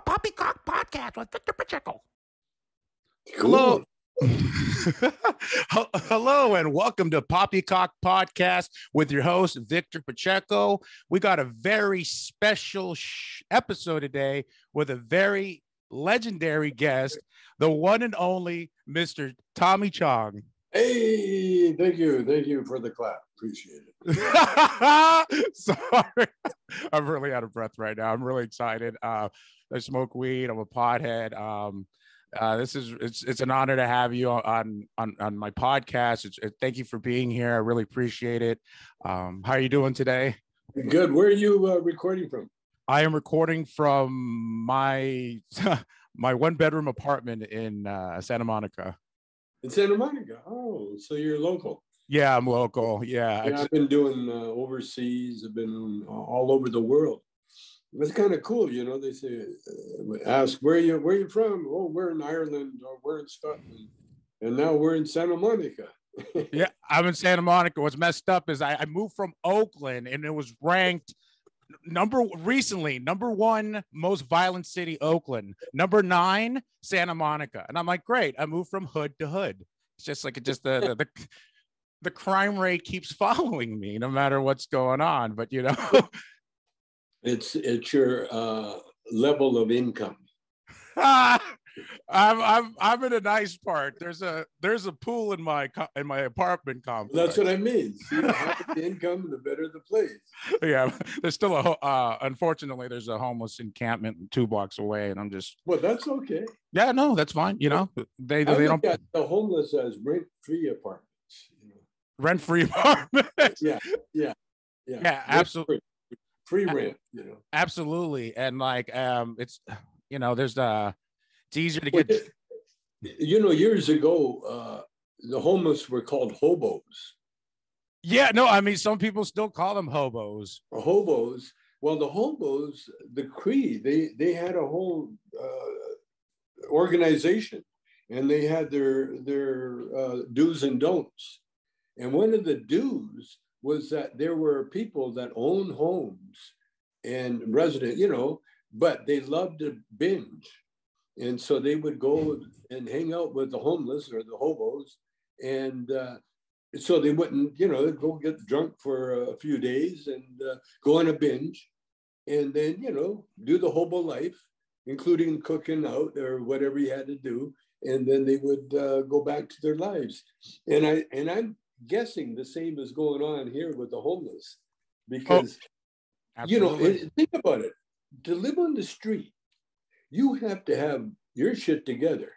Papicock Podcast with Victor Pacheco. Hello. Hello and welcome to Papicock Podcast with your host Victor Pacheco. We got a very special sh- episode today with a very legendary guest, the one and only Mr. Tommy Chong. Hey, thank you. Thank you for the clap. Appreciate it. Sorry. I'm really out of breath right now. I'm really excited. Uh, I smoke weed. I'm a pothead. Um, uh, this is it's it's an honor to have you on on on my podcast. It's, it, thank you for being here. I really appreciate it. Um, how are you doing today? Good. Where are you uh, recording from? I am recording from my my one bedroom apartment in uh, Santa Monica. In Santa Monica. Oh, so you're local. Yeah, I'm local. Yeah, yeah I've been doing uh, overseas. I've been all over the world. It's kind of cool, you know. They say, uh, ask where you where you from? Oh, we're in Ireland or we're in Scotland, and now we're in Santa Monica. yeah, I'm in Santa Monica. What's messed up is I, I moved from Oakland, and it was ranked number recently number one most violent city oakland number nine santa monica and i'm like great i moved from hood to hood it's just like it just the, the, the the crime rate keeps following me no matter what's going on but you know it's it's your uh level of income I'm I'm I'm in a nice part. There's a there's a pool in my in my apartment complex. That's what I mean. See, the higher the income, the better the place. Yeah, there's still a uh, unfortunately there's a homeless encampment two blocks away, and I'm just. Well, that's okay. Yeah, no, that's fine. You know, they they don't. The homeless as rent free apartments. Rent free apartments. Yeah, yeah, yeah. Yeah, absolutely. Free, free rent. You know. Absolutely, and like um, it's you know there's uh, it's easier to get. You know, years ago, uh, the homeless were called hobos. Yeah, no, I mean, some people still call them hobos. Hobos. Well, the hobos, the Cree, they they had a whole uh, organization, and they had their their uh, do's and don'ts. And one of the do's was that there were people that own homes and resident, you know, but they loved to binge. And so they would go and hang out with the homeless or the hobos. And uh, so they wouldn't, you know, go get drunk for a few days and uh, go on a binge and then, you know, do the hobo life, including cooking out or whatever you had to do. And then they would uh, go back to their lives. And I and I'm guessing the same is going on here with the homeless because, oh, you know, think about it. To live on the street you have to have your shit together.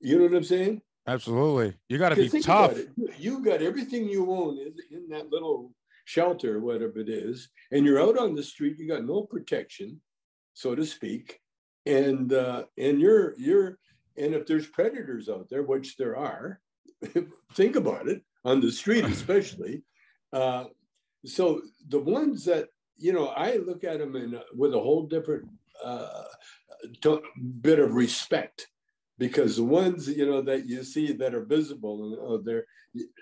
You know what I'm saying? Absolutely. You got to be tough. You got everything you own in, in that little shelter, whatever it is, and you're out on the street. You got no protection, so to speak, and uh, and you're you're and if there's predators out there, which there are, think about it on the street, especially. Uh, so the ones that you know, I look at them in with a whole different uh, bit of respect because the ones you know that you see that are visible and oh, they're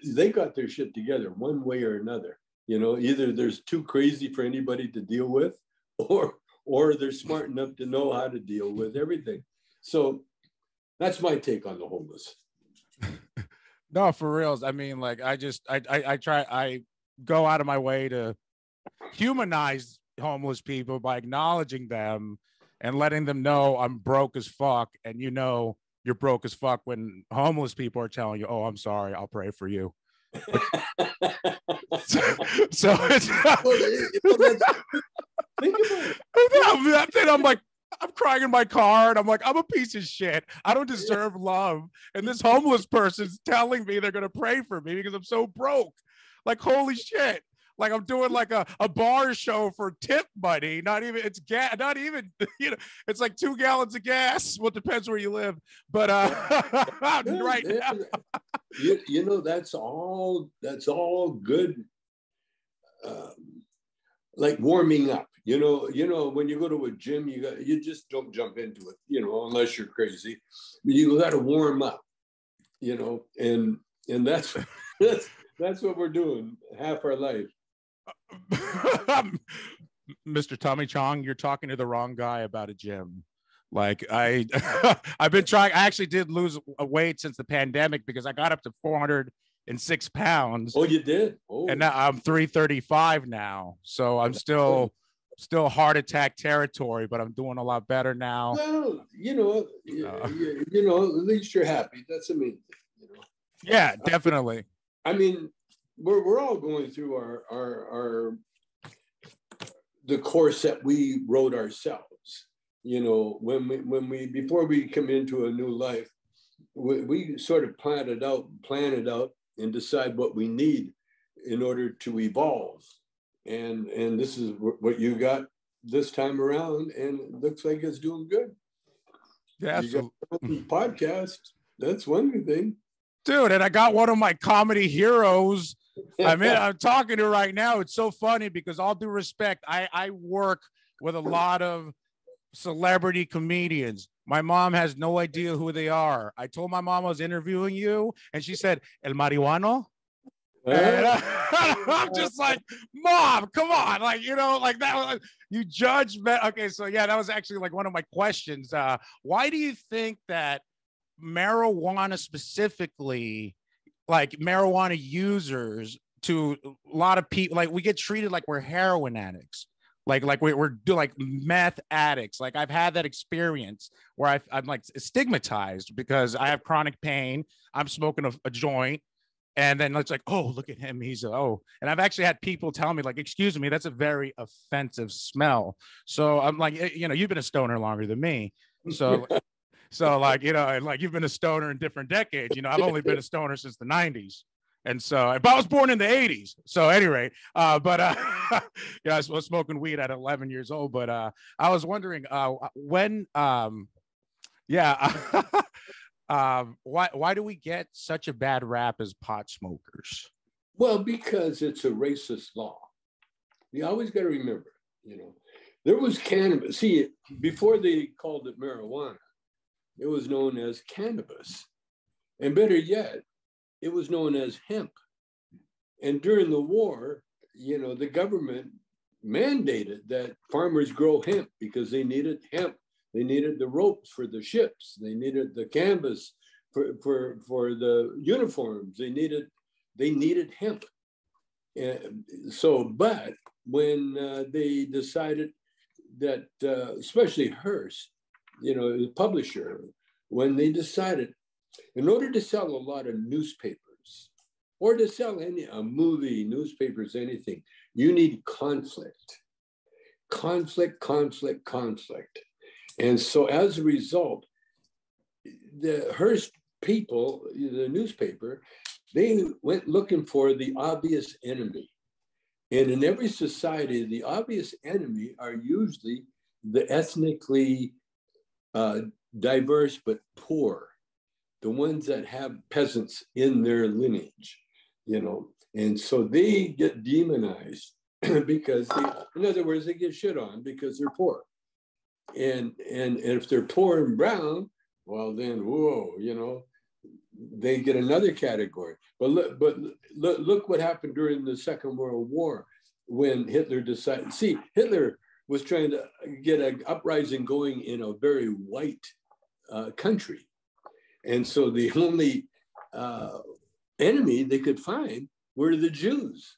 they got their shit together one way or another. You know either there's too crazy for anybody to deal with or or they're smart enough to know how to deal with everything. So that's my take on the homeless no for reals i mean like i just I, I i try i go out of my way to humanize homeless people by acknowledging them and letting them know I'm broke as fuck. And you know, you're broke as fuck when homeless people are telling you, oh, I'm sorry, I'll pray for you. so, so it's, think about it. I'm like, I'm crying in my car and I'm like, I'm a piece of shit. I don't deserve love. And this homeless person's telling me they're going to pray for me because I'm so broke. Like, holy shit like I'm doing like a, a bar show for tip money. Not even it's gas, not even you know, it's like two gallons of gas. Well, depends where you live. But uh right now. you, you know, that's all that's all good um, like warming up. You know, you know, when you go to a gym, you got you just don't jump into it, you know, unless you're crazy. You got to warm up, you know, and and that's that's that's what we're doing half our life. Mr. Tommy Chong, you're talking to the wrong guy about a gym. Like I, I've been trying. I actually did lose weight since the pandemic because I got up to 406 pounds. Oh, you did. Oh. And now I'm 335 now. So I'm still, still heart attack territory, but I'm doing a lot better now. Well, you know, uh, you, you, know, at least you're happy. That's the main thing. You know. Yeah, definitely. I, I mean, we're we're all going through our our our the course that we wrote ourselves. You know, when we when we before we come into a new life, we, we sort of plan it out, plan it out, and decide what we need in order to evolve. And and this is what you got this time around, and it looks like it's doing good. Yeah, podcast. That's one thing, dude. And I got one of my comedy heroes I mean, I'm talking to right now. It's so funny because all due respect, I, I work with a lot of celebrity comedians. My mom has no idea who they are. I told my mom I was interviewing you, and she said, El Marihuano. And I'm just like, mom, come on. Like, you know, like that, you judge. Me- okay. So, yeah, that was actually like one of my questions. Uh, why do you think that marijuana specifically like marijuana users to a lot of people like we get treated like we're heroin addicts like like we, we're do like meth addicts like i've had that experience where i am like stigmatized because i have chronic pain i'm smoking a, a, joint and then it's like oh look at him he's oh and i've actually had people tell me like excuse me that's a very offensive smell so i'm like you know you've been a stoner longer than me so so like, you know, like you've been a stoner in different decades. You know, I've only been a stoner since the 90s. And so, but I was born in the 80s. So anyway, uh, but uh, yeah, I was smoking weed at 11 years old. But uh, I was wondering uh, when, um, yeah, um, why why do we get such a bad rap as pot smokers? Well, because it's a racist law. You always got to remember, you know, there was cannabis. See, before they called it marijuana, it was known as cannabis. And better yet, it was known as hemp. And during the war, you know, the government mandated that farmers grow hemp because they needed hemp. They needed the ropes for the ships. They needed the canvas for, for, for the uniforms. They needed, they needed hemp. And so, but when uh, they decided that, uh, especially Hearst, you know, the publisher, when they decided, in order to sell a lot of newspapers or to sell any a movie, newspapers, anything, you need conflict, conflict, conflict, conflict. And so as a result, the Hearst people, the newspaper, they went looking for the obvious enemy. And in every society, the obvious enemy are usually the ethnically uh, diverse but poor, the ones that have peasants in their lineage, you know. And so they get demonized because, they, in other words, they get shit on because they're poor. And, and, if they're poor and brown, well, then, whoa, you know, they get another category. But look, but look, look what happened during the Second World War when Hitler decided. See, Hitler was trying to get an uprising going in a very white uh, country. And so the only uh, enemy they could find were the Jews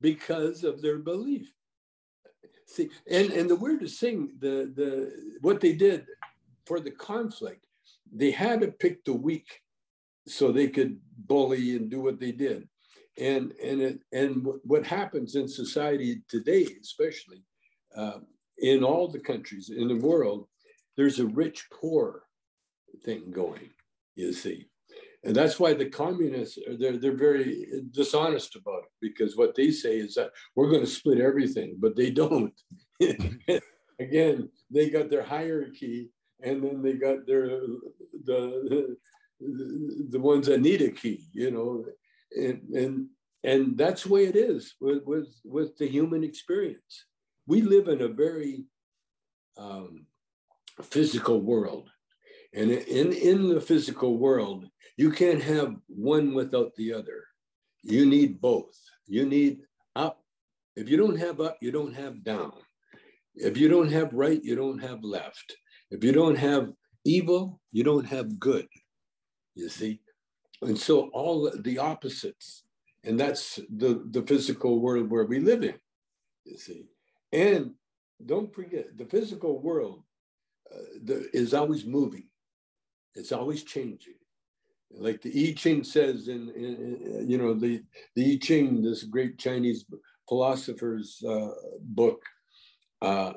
because of their belief. See, and, and the weirdest thing, the, the what they did for the conflict, they had to pick the weak so they could bully and do what they did. And, and, it, and what happens in society today, especially uh, in all the countries in the world, there's a rich poor thing going, you see. And that's why the communists, they're, they're very dishonest about it because what they say is that we're going to split everything, but they don't. Again, they got their hierarchy and then they got their, the, the, ones that need a key, you know, and, and, and that's the way it is with, with, with the human experience. We live in a very um, physical world and in, in the physical world, you can't have one without the other. You need both. You need up. If you don't have up, you don't have down. If you don't have right, you don't have left. If you don't have evil, you don't have good. You see? And so all the opposites, and that's the, the physical world where we live in, you see. And don't forget, the physical world uh, the, is always moving. It's always changing. Like the I Ching says in, in, you know, the, the I Ching, this great Chinese philosopher's uh, book uh,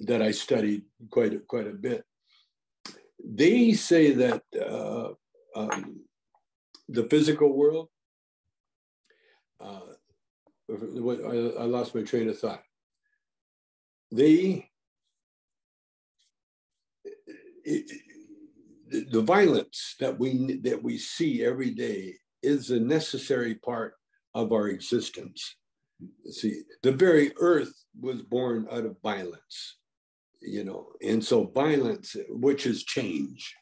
that I studied quite quite a bit. They say that uh, um, the physical world, uh, I, lost my train of thought. They, it, the violence that we that we see every day is a necessary part of our existence. See, the very earth was born out of violence, you know, and so violence, which is change,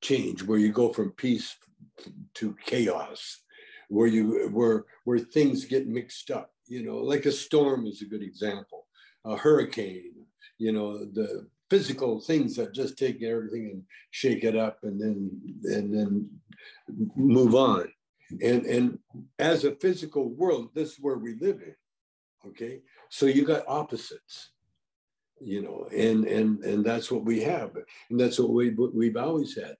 change, where you go from peace to chaos, where you where where things get mixed up, you know, like a storm is a good example, a hurricane, you know, the physical things that just take everything and shake it up and then and then move on. And and as a physical world this is where we live in okay? So you got opposites you know and and and that's what we have. And that's what we we've always had.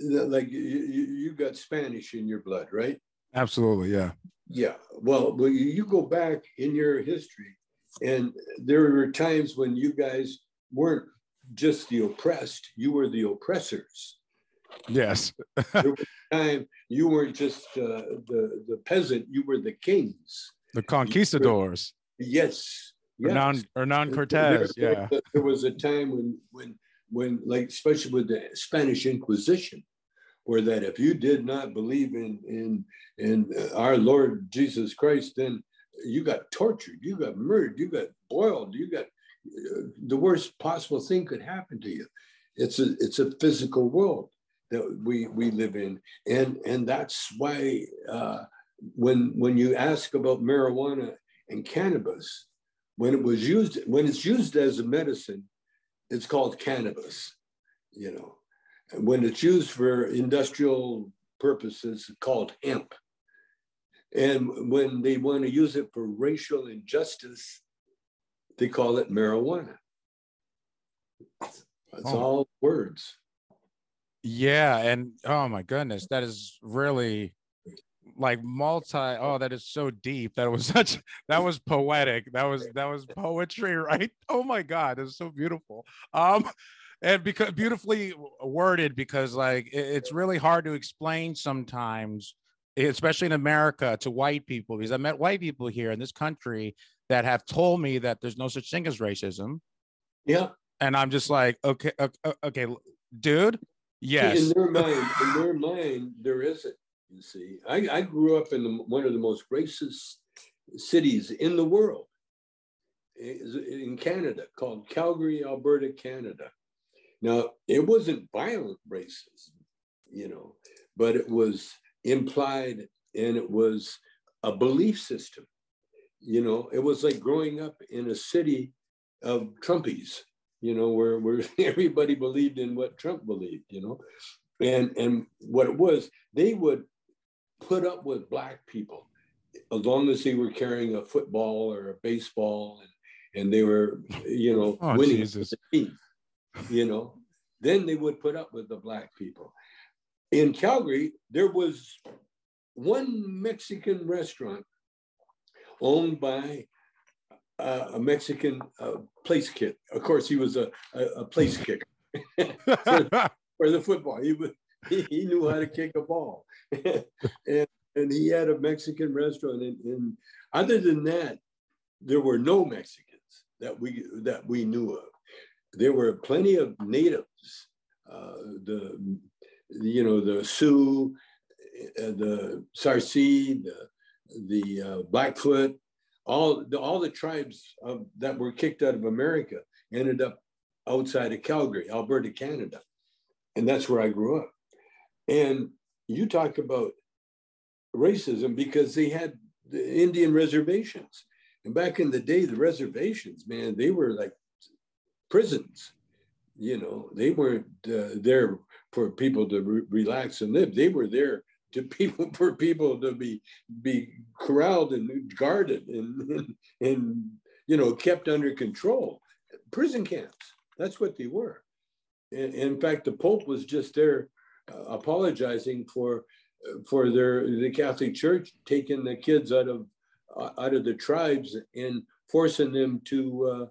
Like you, you got spanish in your blood right? Absolutely yeah. Yeah. Well well you go back in your history and there were times when you guys weren't just the oppressed, you were the oppressors. Yes. there was a time you weren't just uh, the, the peasant, you were the kings. The conquistadors. Were, yes. yes. Hernan, Cortez. There, yeah. There, there was a time when, when, when, like, especially with the Spanish Inquisition, where that if you did not believe in in in our Lord Jesus Christ, then you got tortured, you got murdered, you got boiled, you got the worst possible thing could happen to you. It's a it's a physical world that we we live in, and and that's why uh, when when you ask about marijuana and cannabis, when it was used when it's used as a medicine, it's called cannabis, you know. And when it's used for industrial purposes, it's called hemp. And when they want to use it for racial injustice, they call it marijuana. It's oh. all words. Yeah, and oh my goodness, that is really like multi oh that is so deep that was such that was poetic that was that was poetry right oh my god it's so beautiful um and because beautifully worded because like it's really hard to explain sometimes especially in america to white people because i met white people here in this country that have told me that there's no such thing as racism. Yeah. And I'm just like, okay, okay, okay dude. Yes. In their mind, in their mind, there isn't. You see, I, I grew up in the, one of the most racist cities in the world, in Canada, called Calgary, Alberta, Canada. Now, it wasn't violent racism, you know, but it was implied and it was a belief system. You know, it was like growing up in a city of Trumpies, you know, where, where everybody believed in what Trump believed, you know. And and what it was, they would put up with black people as long as they were carrying a football or a baseball and, and they were, you know, oh, winning Jesus. the team, you know, then they would put up with the black people. In Calgary, there was one Mexican restaurant owned by uh, a Mexican uh, place kick. Of course, he was a, a, a place kicker for, for, the football. He, was, he, he, knew how to kick a ball. and, and he had a Mexican restaurant. And, and other than that, there were no Mexicans that we that we knew of. There were plenty of natives. Uh, the you know the Sioux, uh, the Sarcee, the the uh, Blackfoot, all the, all the tribes of, that were kicked out of America ended up outside of Calgary, Alberta, Canada. And that's where I grew up. And you talk about racism because they had the Indian reservations. And back in the day, the reservations, man, they were like prisons. You know, they weren't uh, there for people to re- relax and live. They were there to people for people to be be corralled and guarded and, and, and you know kept under control. Prison camps. That's what they were. In, in fact, the Pope was just there uh, apologizing for for their the Catholic Church taking the kids out of uh, out of the tribes and forcing them to uh,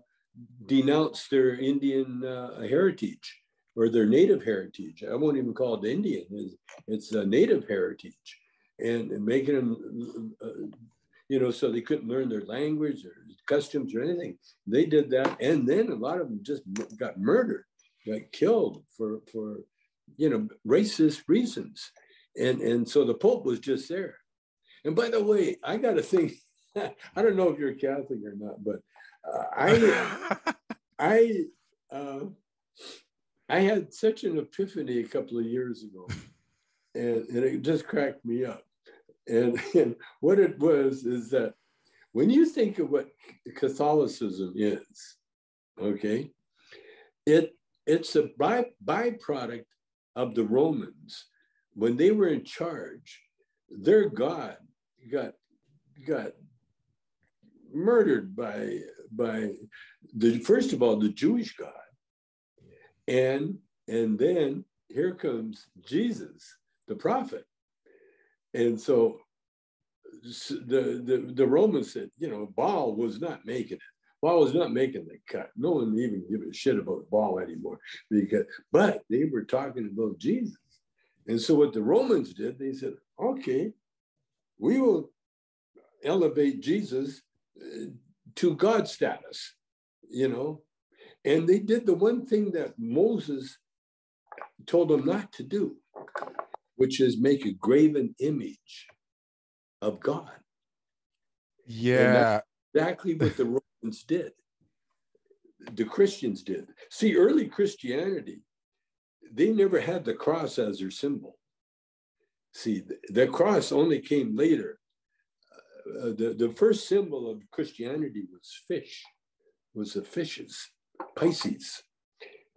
denounce their Indian uh, heritage or their native heritage. I won't even call it Indian; it's, it's a native heritage, and, and making them, uh, you know, so they couldn't learn their language or customs or anything. They did that, and then a lot of them just got murdered, got killed for for you know racist reasons, and and so the Pope was just there. And by the way, I got to think. I don't know if you're Catholic or not, but uh, I I. Uh, I had such an epiphany a couple of years ago, and, and it just cracked me up. And, and what it was is that when you think of what Catholicism is, okay, it it's a by, byproduct of the Romans when they were in charge. Their God got got murdered by by the first of all the Jewish God and and then here comes Jesus, the prophet. And so the, the, the Romans said, you know, Baal was not making it. Baal was not making the cut. No one even give a shit about Baal anymore because, but they were talking about Jesus. And so what the Romans did, they said, okay, we will elevate Jesus uh, to God status, you know, and they did the one thing that Moses told them not to do, which is make a graven image of God. Yeah. exactly what the Romans did. The Christians did. See, early Christianity, they never had the cross as their symbol. See, the, the cross only came later. Uh, the, the first symbol of Christianity was fish, was the fishes. Pisces.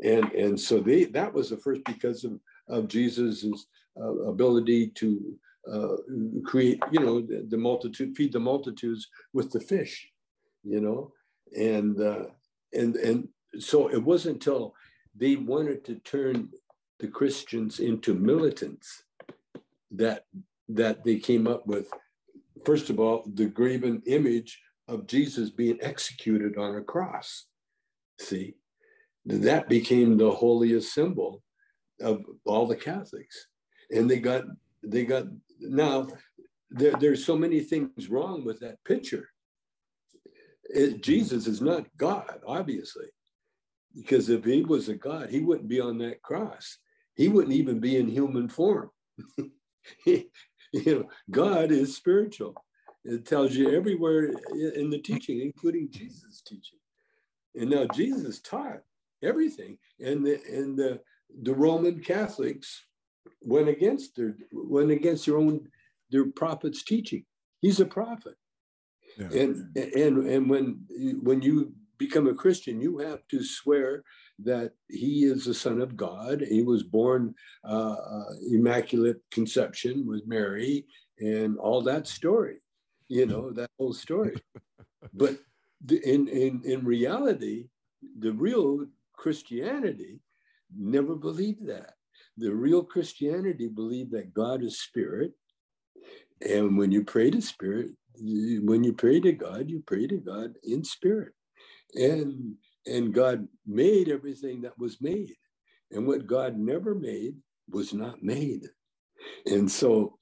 And, and so they that was the first because of, of Jesus's uh, ability to uh, create, you know, the, the, multitude, feed the multitudes with the fish, you know, and uh, and and so it wasn't until they wanted to turn the Christians into militants that that they came up with, first of all, the graven image of Jesus being executed on a cross. See, that became the holiest symbol of all the Catholics. And they got, they got, now there, there's so many things wrong with that picture. It, Jesus is not God, obviously, because if he was a God, he wouldn't be on that cross. He wouldn't even be in human form. you know, God is spiritual. It tells you everywhere in the teaching, including Jesus' teaching. And now Jesus taught everything, and the and the the Roman Catholics went against their went against their own their prophet's teaching. He's a prophet, yeah. and and and when when you become a Christian, you have to swear that he is the son of God. He was born uh, uh, immaculate conception with Mary, and all that story. You know that whole story, but in, in, in reality, the real Christianity never believed that. The real Christianity believed that God is spirit. And when you pray to spirit, when you pray to God, you pray to God in spirit. And, and God made everything that was made. And what God never made was not made. And so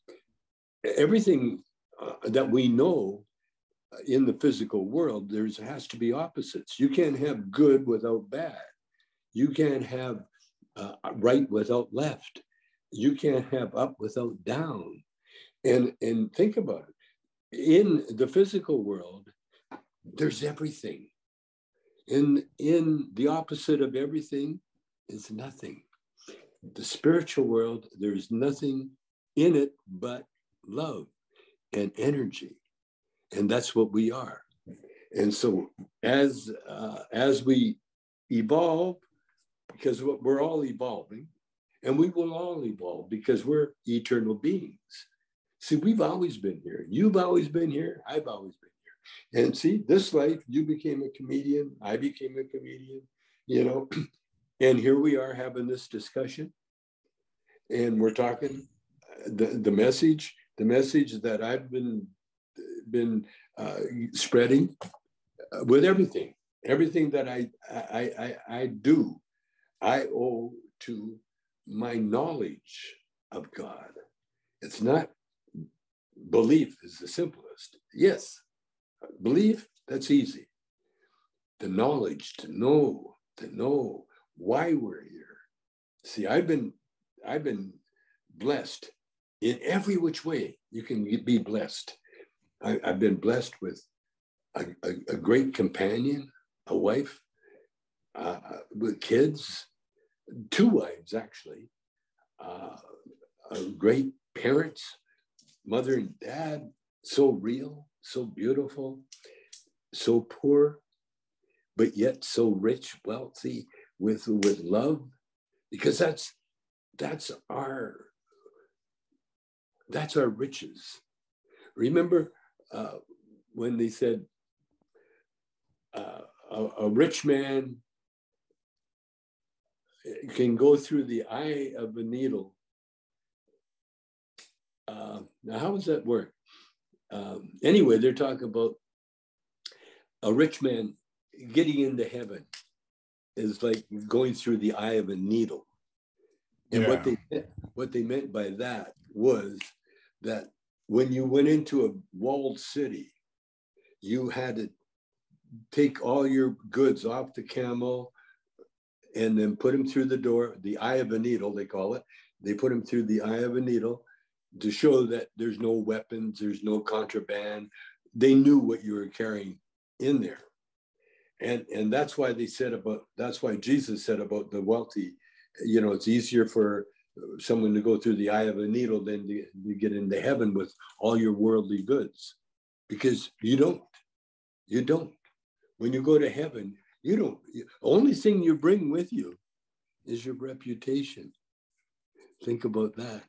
everything uh, that we know in the physical world, there has to be opposites. You can't have good without bad. You can't have uh, right without left. You can't have up without down. And, and think about it. In the physical world, there's everything. In, in the opposite of everything is nothing. The spiritual world, there's nothing in it but love and energy and that's what we are. And so, as uh, as we evolve because we're all evolving and we will all evolve because we're eternal beings. See, we've always been here. You've always been here. I've always been here. And see, this life, you became a comedian. I became a comedian, you know. And here we are having this discussion. And we're talking uh, the, the message, the message that I've been been uh, spreading uh, with everything, everything that I, I, I, I do, I owe to my knowledge of God. It's not belief is the simplest. Yes, belief, that's easy. The knowledge to know, to know why we're here. See, I've been, I've been blessed in every which way you can be blessed. I, have been blessed with a, a, a, great companion, a wife, uh, with kids, two wives actually, uh, great parents, mother and dad, so real, so beautiful, so poor, but yet so rich, wealthy, with with love, because that's that's our that's our riches. Remember uh, when they said uh, a, a rich man can go through the eye of a needle. Uh, now, how does that work? Um, anyway, they're talking about a rich man getting into heaven is like going through the eye of a needle. And yeah. what they what they meant by that was that when you went into a walled city, you had to take all your goods off the camel and then put them through the door, the eye of a needle, they call it. They put them through the eye of a needle to show that there's no weapons, there's no contraband. They knew what you were carrying in there. And, and that's why they said about, that's why Jesus said about the wealthy, you know, it's easier for someone to go through the eye of a needle than to, to get into heaven with all your worldly goods because you don't. You don't. When you go to heaven, you don't, the only thing you bring with you is your reputation. Think about that.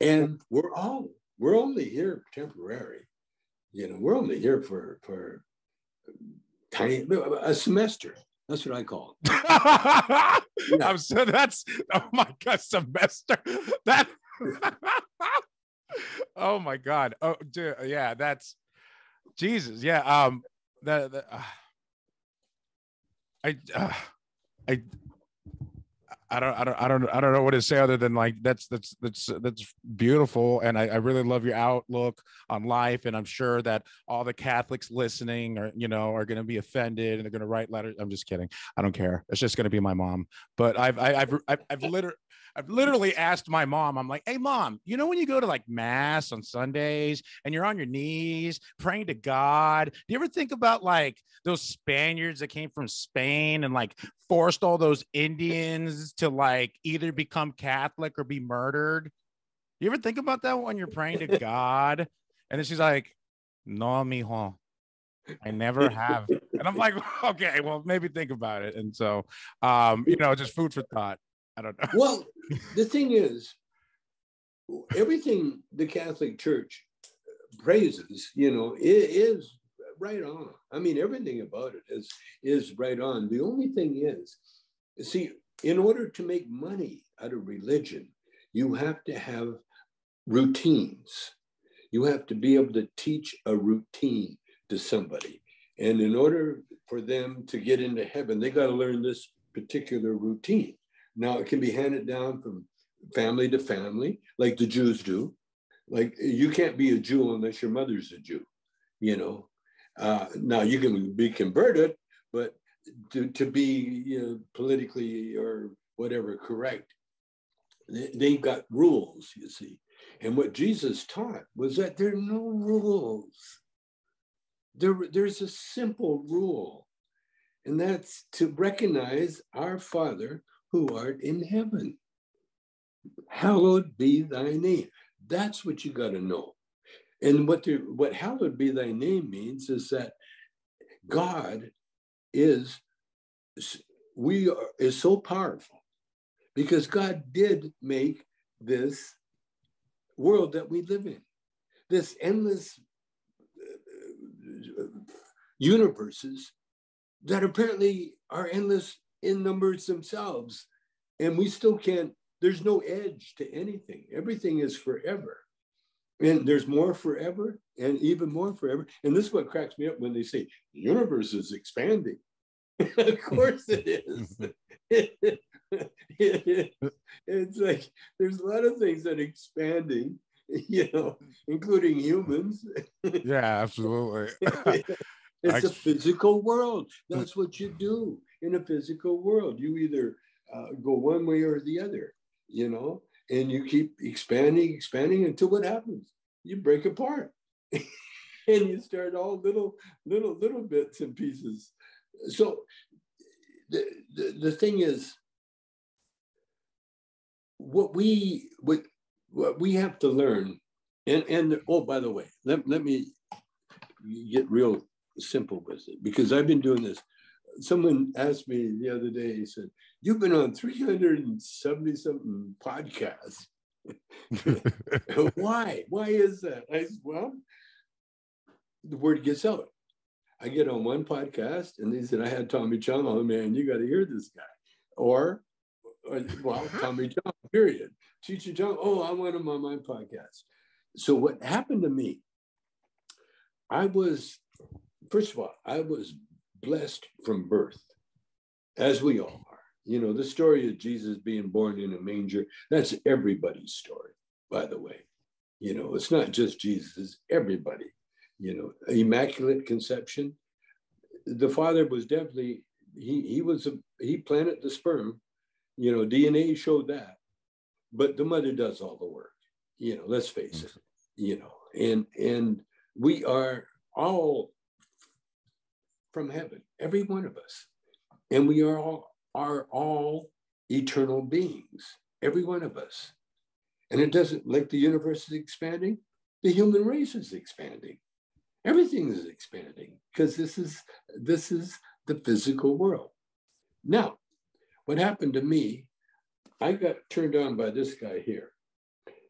And we're all, we're only here temporary. You know, we're only here for, for a semester. That's what I call it. yeah. I'm so that's oh my god, semester. That oh my god. Oh dude, yeah, that's Jesus. Yeah. Um the, the uh, I, uh, I, I don't, I don't, I don't, I don't know what to say other than like that's that's that's that's beautiful, and I, I really love your outlook on life, and I'm sure that all the Catholics listening are, you know, are going to be offended and they're going to write letters. I'm just kidding. I don't care. It's just going to be my mom. But I've, I, I've, I've, I've literally, I've literally asked my mom, I'm like, hey, mom, you know, when you go to like mass on Sundays and you're on your knees praying to God, do you ever think about like those Spaniards that came from Spain and like forced all those Indians to like either become Catholic or be murdered? Do you ever think about that when you're praying to God? And then she's like, no, mijo. I never have. And I'm like, okay, well, maybe think about it. And so, um, you know, just food for thought. I don't know. Well, the thing is, everything the Catholic Church praises, you know, is right on. I mean, everything about it is is right on. The only thing is, see, in order to make money out of religion, you have to have routines. You have to be able to teach a routine to somebody. And in order for them to get into heaven, they got to learn this particular routine. Now, it can be handed down from family to family, like the Jews do. Like you can't be a Jew unless your mother's a Jew, you know. Uh, now you can be converted, but to, to be you know, politically or whatever correct, they, they've got rules, you see. And what Jesus taught was that there are no rules. There, there's a simple rule, and that's to recognize our Father who art in heaven. Hallowed be thy name. That's what you got to know. And what the, what hallowed be thy name means is that God is we are, is so powerful because God did make this world that we live in, this endless uh, universes that apparently are endless in numbers themselves. And we still can't, there's no edge to anything. Everything is forever. And there's more forever and even more forever. And this is what cracks me up when they say the universe is expanding. of course it is. it's like there's a lot of things that are expanding, you know, including humans. yeah, absolutely. it's a physical world. Mm. That's what you do in a physical world. You either uh, go one way or the other, you know, and you keep expanding, expanding until what happens? You break apart. and you start all little, little, little bits and pieces. So the, the, the thing is, what we what, what we have to learn, and and oh, by the way, let, let me get real simple with it because I've been doing this. Someone asked me the other day, he said, You've been on 370 something podcasts. Why? Why is that? I said, Well, the word gets out. I get on one podcast and they said, I had Tommy Chong on, man, you got to hear this guy. Or, or well, uh-huh. Tommy Chong, period. Teacher Chong, oh, I want him on my podcast. So what happened to me, I was, first of all, I was blessed from birth, as we all are. You know, the story of Jesus being born in a manger, that's everybody's story, by the way. You know, it's not just Jesus, it's everybody you know, immaculate conception. The father was definitely he he was a, he planted the sperm, you know, DNA showed that, but the mother does all the work. You know, let's face it. Mm-hmm. You know, and and we are all from heaven, every one of us, and we are all are all eternal beings, every one of us. And it doesn't like the universe is expanding, the human race is expanding. Everything is expanding because this is this is the physical world. Now what happened to me i got turned on by this guy here.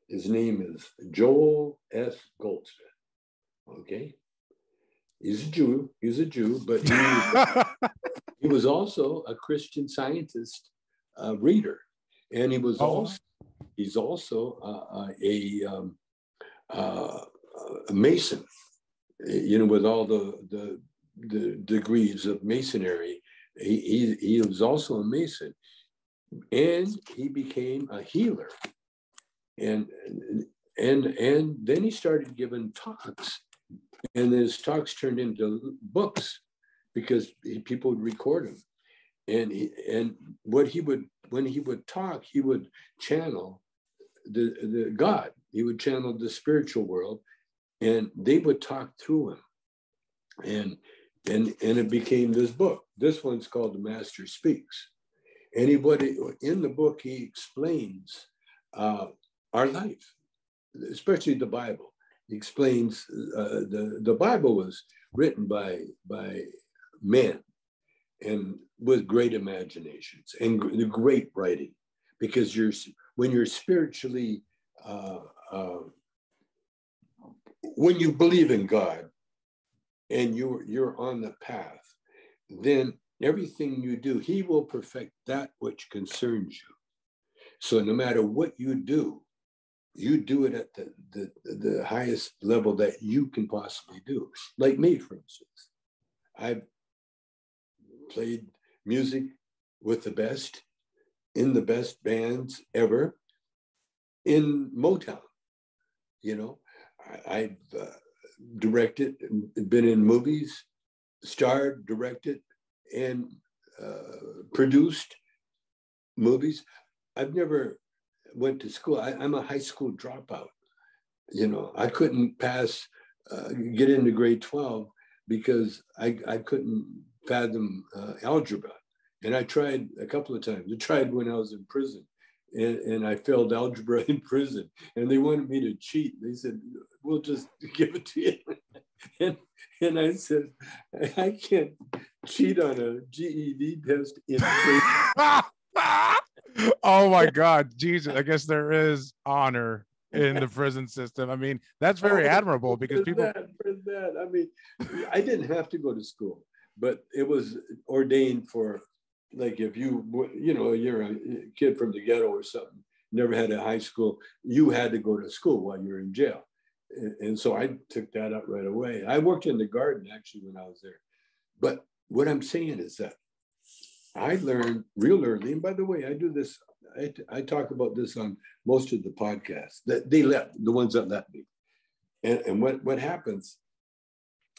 His name is joel s. Goldsmith okay he's a jew. He's a jew but he, he was also a christian scientist uh, reader. And he was oh. also he's also uh, a um, uh, a mason you know, with all the the, the degrees of masonry, he, he, he was also a mason, and he became a healer, and and and then he started giving talks, and his talks turned into books because he, people would record him. and he, and what he would when he would talk, he would channel the the God. He would channel the spiritual world and they would talk through him and and and it became this book this one's called the master speaks anybody in the book he explains uh, our life especially the bible explains uh, the the bible was written by by men and with great imaginations and the great writing because you're when you're spiritually uh, uh when you believe in God and you're you're on the path, then everything you do, He will perfect that which concerns you. So no matter what you do, you do it at the, the, the highest level that you can possibly do. Like me, for instance. I've played music with the best in the best bands ever in Motown, you know, I've uh, directed, been in movies, starred, directed, and uh, produced movies. I've never went to school. I, am a high school dropout. You know, I couldn't pass, uh, get into grade 12 because I, I couldn't fathom uh, algebra. And I tried a couple of times. I tried when I was in prison and, and I failed algebra in prison. And they wanted me to cheat. They said, we'll just give it to you. and, and I said, I can't cheat on a GED test in oh my God, Jesus! I guess there is honor in the prison system. I mean, that's oh, very oh, admirable because people. That, that. I mean, I didn't have to go to school, but it was ordained for, like, if you, you know, you're a kid from the ghetto or something, never had a high school, you had to go to school while you're in jail. And so I took that up right away. I worked in the garden actually when I was there. But what I'm saying is that I learned real early, and by the way, I do this. I, I talk about this on most of the podcasts that they let the ones that let me. And, and what what happens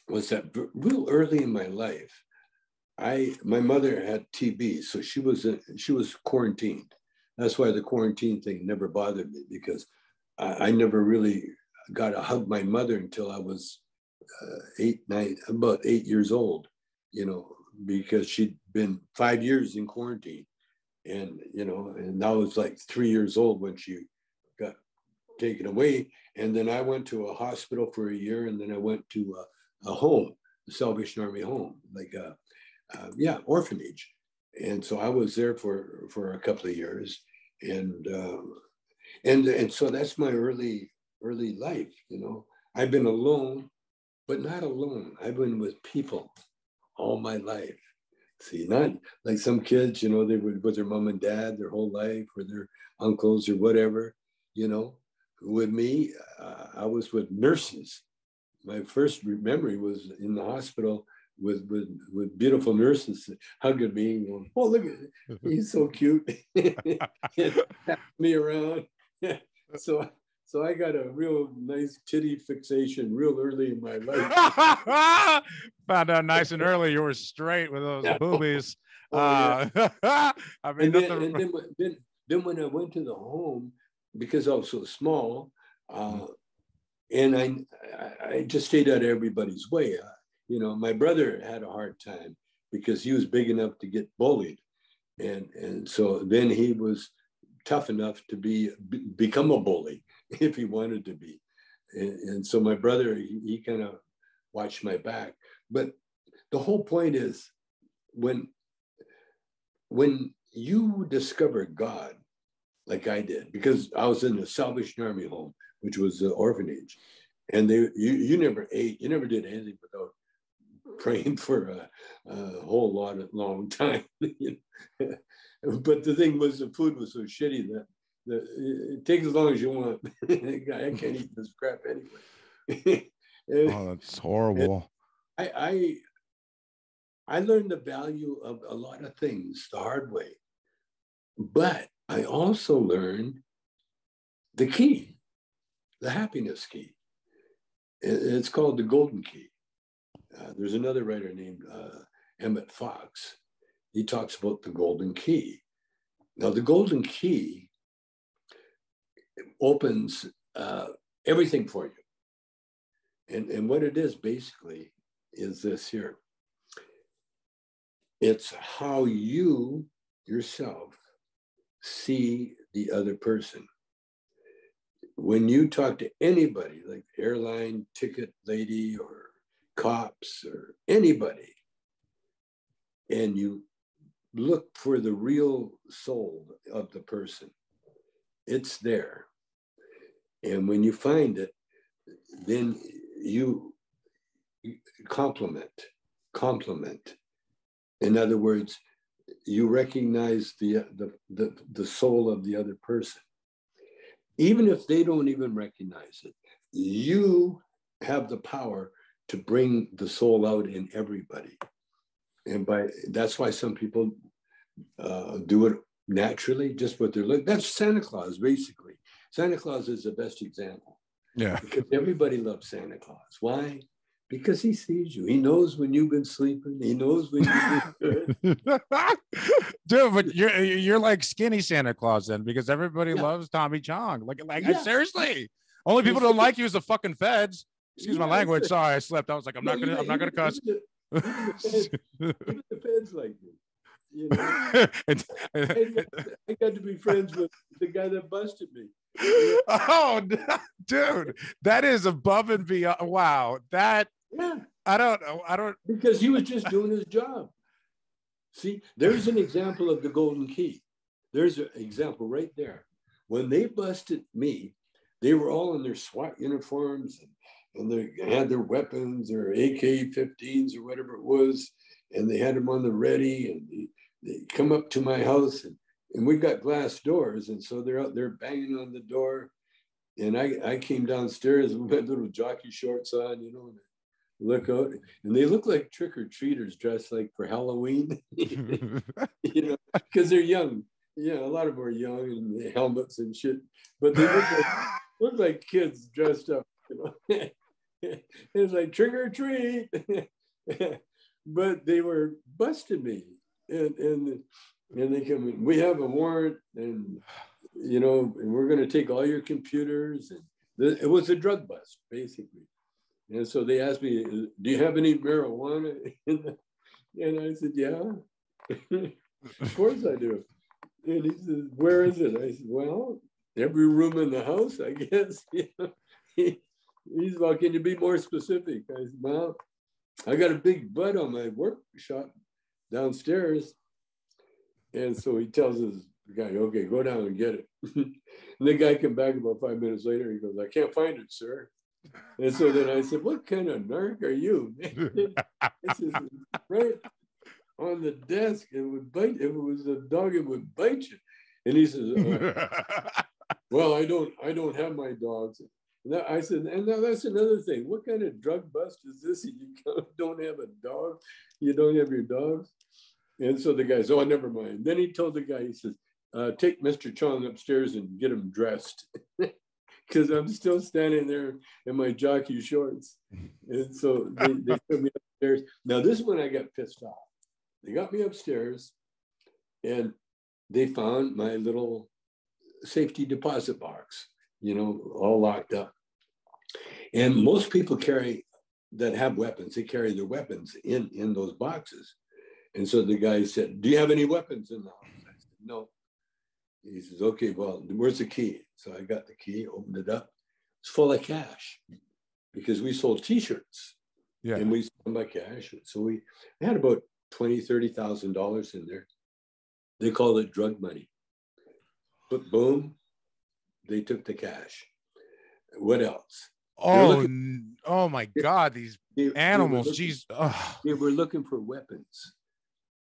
was that real early in my life, I my mother had TB, so she was she was quarantined. That's why the quarantine thing never bothered me because I, I never really got to hug my mother until I was uh, eight, nine, about eight years old. You know, because she'd been five years in quarantine. And, you know, and I was like three years old when she got taken away. And then I went to a hospital for a year and then I went to a, a home, the Salvation Army home, like a, uh, yeah, orphanage. And so I was there for, for a couple of years. And, uh, and, and so that's my early, early life, you know. I've been alone, but not alone. I've been with people all my life. See, not like some kids, you know, they were with their mom and dad their whole life or their uncles or whatever, you know. With me, uh, I was with nurses. My first memory was in the hospital with with with beautiful nurses hugging me and going, "Oh, look at it. he's so cute," me around. so so I got a real nice titty fixation real early in my life. Found out nice and early you were straight with those boobies. Oh, uh, yeah. I mean, and then, and then, then, then, when I went to the home, because I was so small, uh, and I, I just stayed out of everybody's way. Uh, you know, my brother had a hard time because he was big enough to get bullied, and and so then he was tough enough to be become a bully if he wanted to be. And, and so my brother, he, he kind of watched my back. But the whole point is when when you discover God, like I did, because I was in the Salvation Army home, which was the orphanage, and they you, you never ate, you never did anything without praying for a, a whole lot of long time. but the thing was, the food was so shitty that the, takes as long as you want. I can't eat this crap anyway. and, oh, that's horrible. I, I I learned the value of a lot of things the hard way, but I also learned the key, the happiness key. It's called the golden key. Uh, there's another writer named uh, Emmett Fox. He talks about the golden key. Now, the golden key opens uh, everything for you. And, and what it is basically is this here it's how you yourself see the other person. When you talk to anybody, like airline ticket lady or cops or anybody, and you look for the real soul of the person, it's there. And when you find it, then you compliment, compliment. In other words, you recognize the, the, the, the soul of the other person. Even if they don't even recognize it, you have the power to bring the soul out in everybody. And by that's why some people uh, do it naturally, just what they're like. That's Santa Claus, basically. Santa Claus is the best example. Yeah. Because everybody loves Santa Claus. Why? Because he sees you. He knows when you've been sleeping. He knows when you've been Dude, but you're you're like skinny Santa Claus then, because everybody yeah. loves Tommy Chong. Like, like yeah. seriously. Only people don't like you is the fucking feds. Excuse yeah, my language. Sorry, I slept. I was like, I'm not gonna, I'm not gonna cuss. Even the feds like me. You know, I, I got to be friends with the guy that busted me. oh, dude, that is above and beyond. Wow, that Yeah. I don't know. I don't. Because he was just doing his job. See, there's an example of the golden key. There's an example right there. When they busted me, they were all in their SWAT uniforms and, and they had their weapons, their AK-15s or whatever it was, and they had them on the ready. And they, come up to my house, and, and we got glass doors, and so they're out there banging on the door. And I, I came downstairs with my little jockey shorts on, you know, and look out, and they look like trick or treaters dressed like for Halloween, you know, because they're young. Yeah, a lot of them are young and helmets and shit, but they look like, look like kids dressed up. You know, it's like trick or treat, but they were busting me, and and and they come in. We have a warrant, and you know, and we're going to take all your computers, and it was a drug bust basically and so they asked me, do you have any marijuana? and I said, yeah, of course I do. And he says, where is it? I said, well, every room in the house, I guess. he, he's like, can you be more specific? I said, well, I got a big butt on my workshop downstairs. And so he tells his guy, okay, go down and get it. and the guy came back about five minutes later. He goes, I can't find it, sir. And so then I said, What kind of narc are you? says, right on the desk, it would bite. If it was a dog, it would bite you. And he says, uh, Well, I don't I don't have my dogs. And I said, and now that's another thing. What kind of drug bust is this? You don't have a dog, you don't have your dogs. And so the guy says, Oh, never mind. Then he told the guy, he says, uh, take Mr. Chong upstairs and get him dressed because I'm still standing there in my jockey shorts. And so they, they put me upstairs. Now, this is when I got pissed off. They got me upstairs and they found my little safety deposit box, you know, all locked up. And most people carry that have weapons, they carry their weapons in, in those boxes. And so the guy said, Do you have any weapons in the house? I said, No. He says, Okay, well, where's the key? So I got the key, opened it up. It's full of cash because we sold T-shirts. Yeah. And we sold my cash. So we had about twenty, thirty thousand dollars in there. They call it drug money. But boom, they took the cash. What else? Oh, looking, oh my God! These they, animals, jeez. They, they were looking for weapons,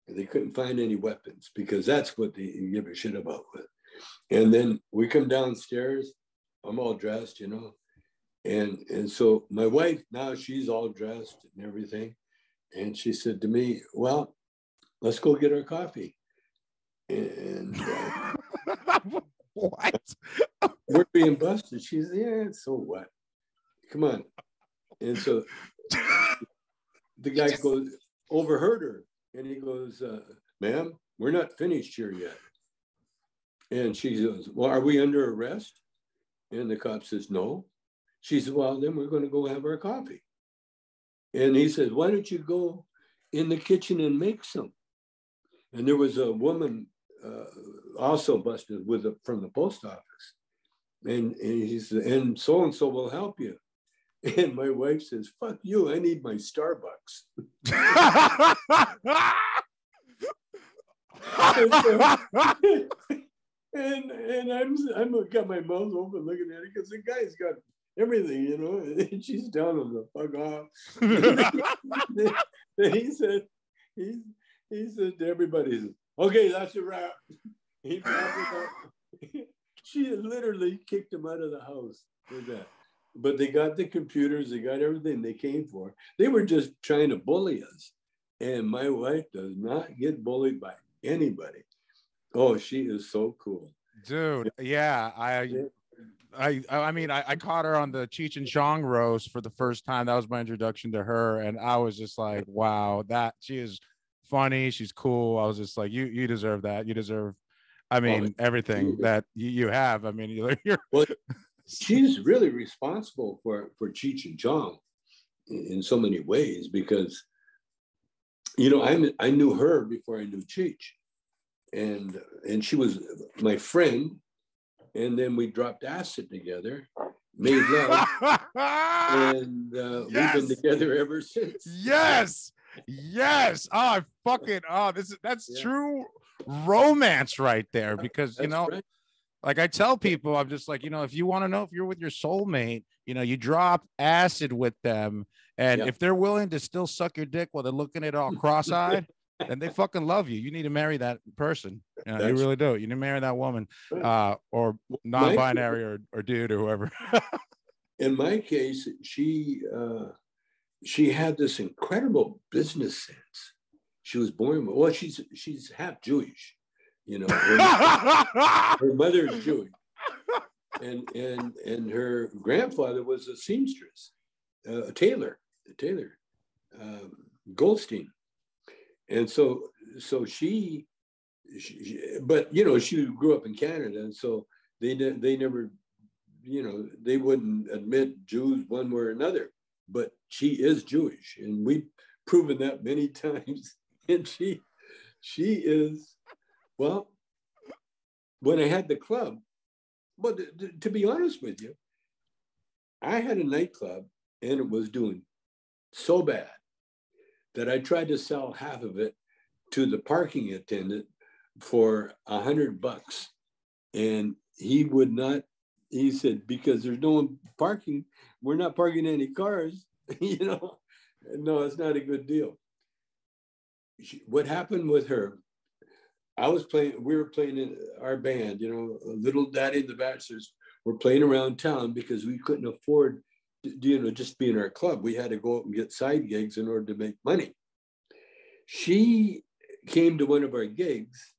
and they couldn't find any weapons because that's what they give a shit about. With. And then we come downstairs. I'm all dressed, you know. And and so my wife now she's all dressed and everything. And she said to me, Well, let's go get our coffee. And uh, what? We're being busted. She's yeah, so what? Come on. And so the guy goes, overheard her, and he goes, uh, ma'am, we're not finished here yet. And she says, Well, are we under arrest? And the cop says, No. She says, Well, then we're going to go have our coffee. And he says, Why don't you go in the kitchen and make some? And there was a woman uh, also busted with a, from the post office. And, and he said, And so and so will help you. And my wife says, Fuck you, I need my Starbucks. so, and and I'm I'm got my mouth open looking at it because the guy's got everything, you know. And she's telling him to fuck off. and he said, he he said to everybody, "Okay, that's a wrap." He she literally kicked him out of the house with that. But they got the computers, they got everything they came for. They were just trying to bully us. And my wife does not get bullied by anybody. Oh, she is so cool. Dude, yeah. I I I mean I, I caught her on the Cheech and Chong roast for the first time. That was my introduction to her. And I was just like, wow, that she is funny. She's cool. I was just like, you you deserve that. You deserve, I mean, oh, everything that you, you have. I mean, you're, you're well, she's really responsible for for Cheech and Chong in, in so many ways because you know I I knew her before I knew Cheech and and she was my friend and then we dropped acid together, made love, and uh, Yes. we've been together ever since. yes, yes. Oh, I fucking oh, this is that's Yeah. true romance right there. Because you know, right. like I tell people, I'm just like, you know, if you want to know if you're with your soulmate, you know, you drop acid with them, and Yeah. if they're willing to still suck your dick while they're looking at it all cross-eyed, then they fucking love you. You need to marry that person. You, know, you really do. You need to marry that woman, uh, or non-binary, or, or dude, or whoever. in my case, she uh, she had this incredible business sense. She was born well. She's she's half Jewish, you know. Her, her mother is Jewish, and and and her grandfather was a seamstress, uh, a tailor, a tailor, um, Goldstein, and so so she, she, she- but you know she grew up in Canada, and so they ne- they never, you know, they wouldn't admit Jews one way or another, but she is Jewish, and we've proven that many times, and she she is well when I had the club, but th- to be honest with you, I had a nightclub and it was doing so bad that I tried to sell half of it to the parking attendant for a hundred bucks. And he would not, he said, because there's no parking, we're not parking any cars, you know. No, it's not a good deal. She- What happened with her I was playing, we were playing in our band, you know, Little Daddy and the Bachelors were playing around town because we couldn't afford, to, you know, just be in our club. We had to go out and get side gigs in order to make money. She came to one of our gigs,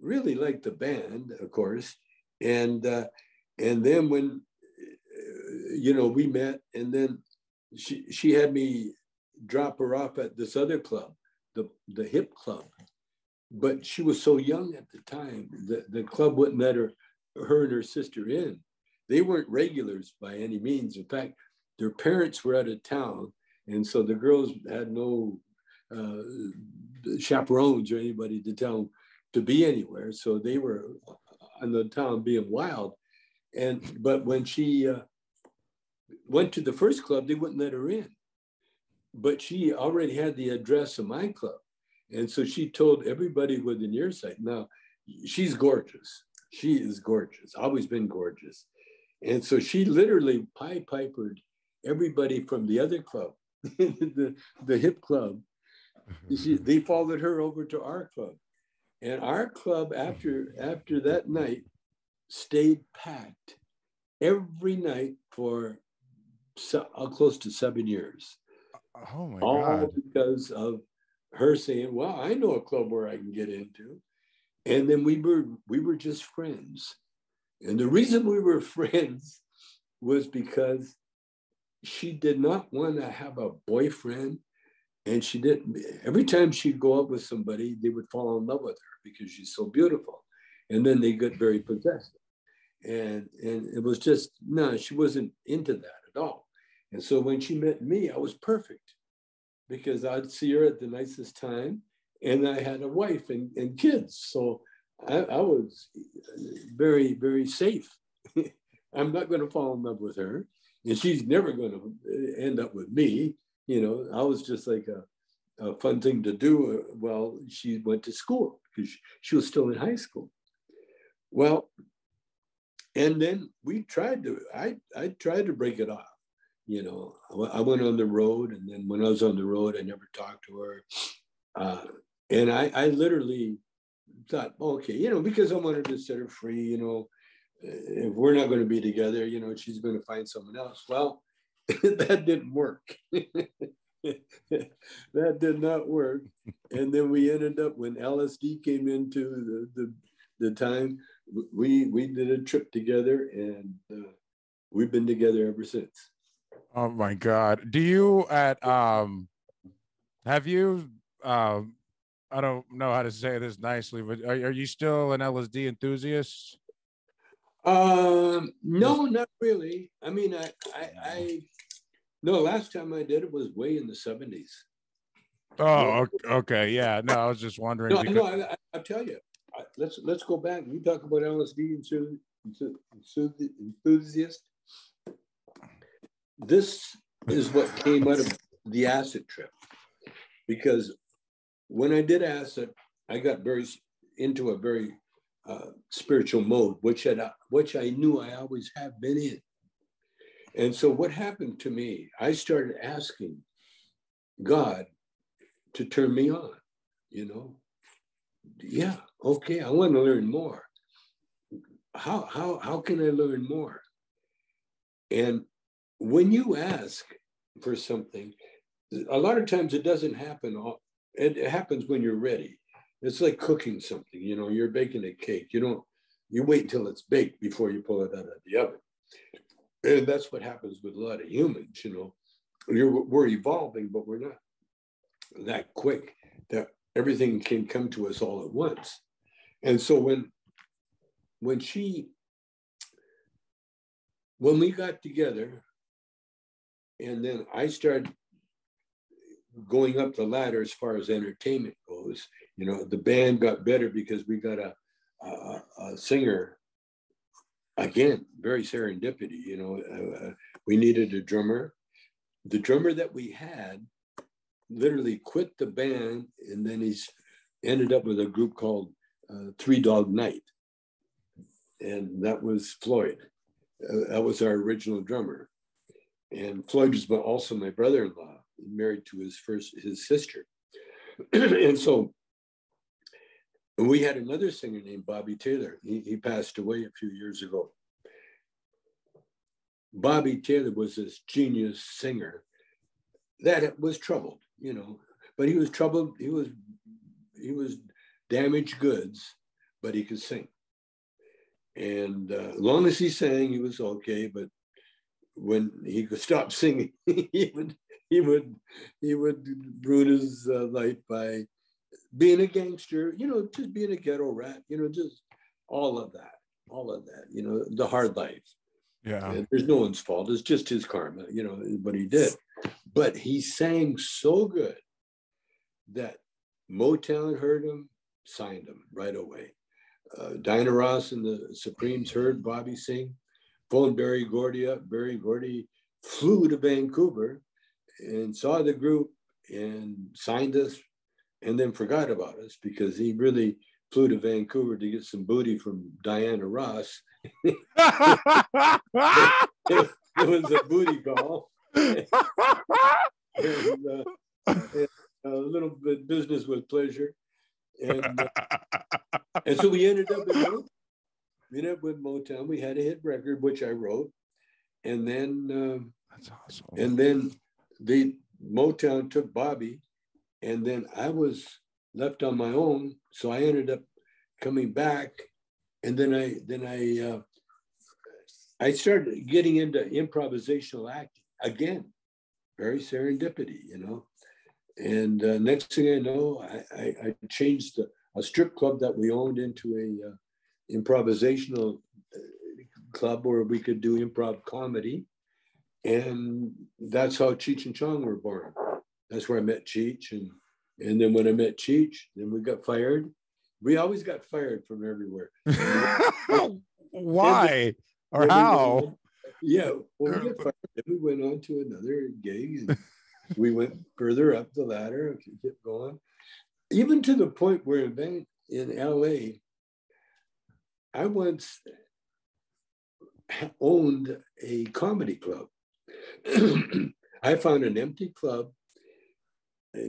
really liked the band, of course. And, uh, and then when, uh, you know, we met and then she, she had me drop her off at this other club, the, the hip club but she was so young at the time that the club wouldn't let her, her and her sister in. They weren't regulars by any means. In fact, their parents were out of town, and so the girls had no uh, chaperones or anybody to tell them to be anywhere. So they were in the town being wild. And but when she uh, went to the first club, they wouldn't let her in. But she already had the address of my club. And so she told everybody within earsight. Now, she's gorgeous. She is gorgeous, always been gorgeous. And so she literally pie pipered everybody from the other club, the, the hip club. She, they followed her over to our club. And our club, after, after that night, stayed packed every night for so, uh, close to seven years oh my all god. because of her saying, "Well, I know a club where I can get into," and then we were we were just friends, and the reason we were friends was because she did not want to have a boyfriend, and she didn't. Every time she'd go out with somebody, they would fall in love with her because she's so beautiful, and then they got very possessive, and and it was just no, she wasn't into that at all. And so when she met me, I was perfect because I'd see her at the nicest time and I had a wife and, and kids. So I, I was very, very safe. I'm not going to fall in love with her and she's never going to end up with me. You know, I was just like a, a fun thing to do uh, while she went to school because she, she was still in high school. Well, and then we tried to, I, I tried to break it off you know, I went on the road, and then when I was on the road, I never talked to her. Uh, and I, I literally thought, okay, you know, because I wanted to set her free, you know, if we're not going to be together, you know, she's going to find someone else. Well, that didn't work. that did not work. And then we ended up when LSD came into the, the, the time, we, we did a trip together and uh, we've been together ever since. Oh my god. Do you at um have you um I don't know how to say this nicely, but are, are you still an LSD enthusiast? Um, no, not really. I mean, I, I, I, no, last time I did it was way in the seventies. Oh, ok- okay, yeah. No, I was just wondering. No, because- no, I, I, I'll tell you. Let's let's go back. You talk about LSD and enthusiast. This is what came out of the acid trip. Because when I did acid, I got very into a very uh, spiritual mode, which I, which I knew I always have been in. And so what happened to me, I started asking God to turn me on, you know. Yeah, okay, I want to learn more. How how how can I learn more? And when you ask for something, a lot of times it doesn't happen. It happens when you're ready. It's like cooking something. You know, you're baking a cake. You don't. You wait until it's baked before you pull it out of the oven. And that's what happens with a lot of humans. You know, you're, we're evolving, but we're not that quick that everything can come to us all at once. And so when when she when we got together and then I started going up the ladder as far as entertainment goes. You know, the band got better because we got a, a, a singer. Again, very serendipity. You know, uh, we needed a drummer. The drummer that we had literally quit the band, and then he's ended up with a group called uh, Three Dog Night, and that was Floyd. Uh, that was our original drummer, and Floyd was also my brother-in-law married to his first his sister. and so we had another singer named Bobby Taylor. He, he passed away a few years ago. Bobby Taylor was this genius singer that was troubled, you know, but he was troubled. He was he was damaged goods, but he could sing. And uh, as long as he sang, he was okay. But when he could stop singing, he would he would he would ruin his uh, life by being a gangster, you know, just being a ghetto rat, you know, just all of that, all of that, you know, the hard life. Yeah. And there's no one's fault. It's just his karma, you know, what he did. But he sang so good that Motown heard him, signed him right away. Uh, Diana Ross and the Supremes heard Bobby sing, phoned Berry Gordy up. Berry Gordy flew to Vancouver and saw the group and signed us and then forgot about us because he really flew to Vancouver to get some booty from Diana Ross. it, it, was a booty call. and, uh, and a little bit business with pleasure. And, uh, and so we ended up with, we up with Motown. We had a hit record, which I wrote. And then, um, that's awesome. And then the Motown took Bobby, and then I was left on my own. So I ended up coming back, and then I then I uh, I started getting into improvisational acting again, very serendipity, you know. And uh, next thing I know, I, I, I changed the, a strip club that we owned into a uh, improvisational uh, club where we could do improv comedy and that's how Cheech and Chong were born. That's where I met Cheech, and and then when I met Cheech, then we got fired. We always got fired from everywhere. Why or how? Went, yeah, well, we got fired. Then we went on to another gig, and we went further up the ladder. Kept going, even to the point where in in LA, I once owned a comedy club I found an empty club,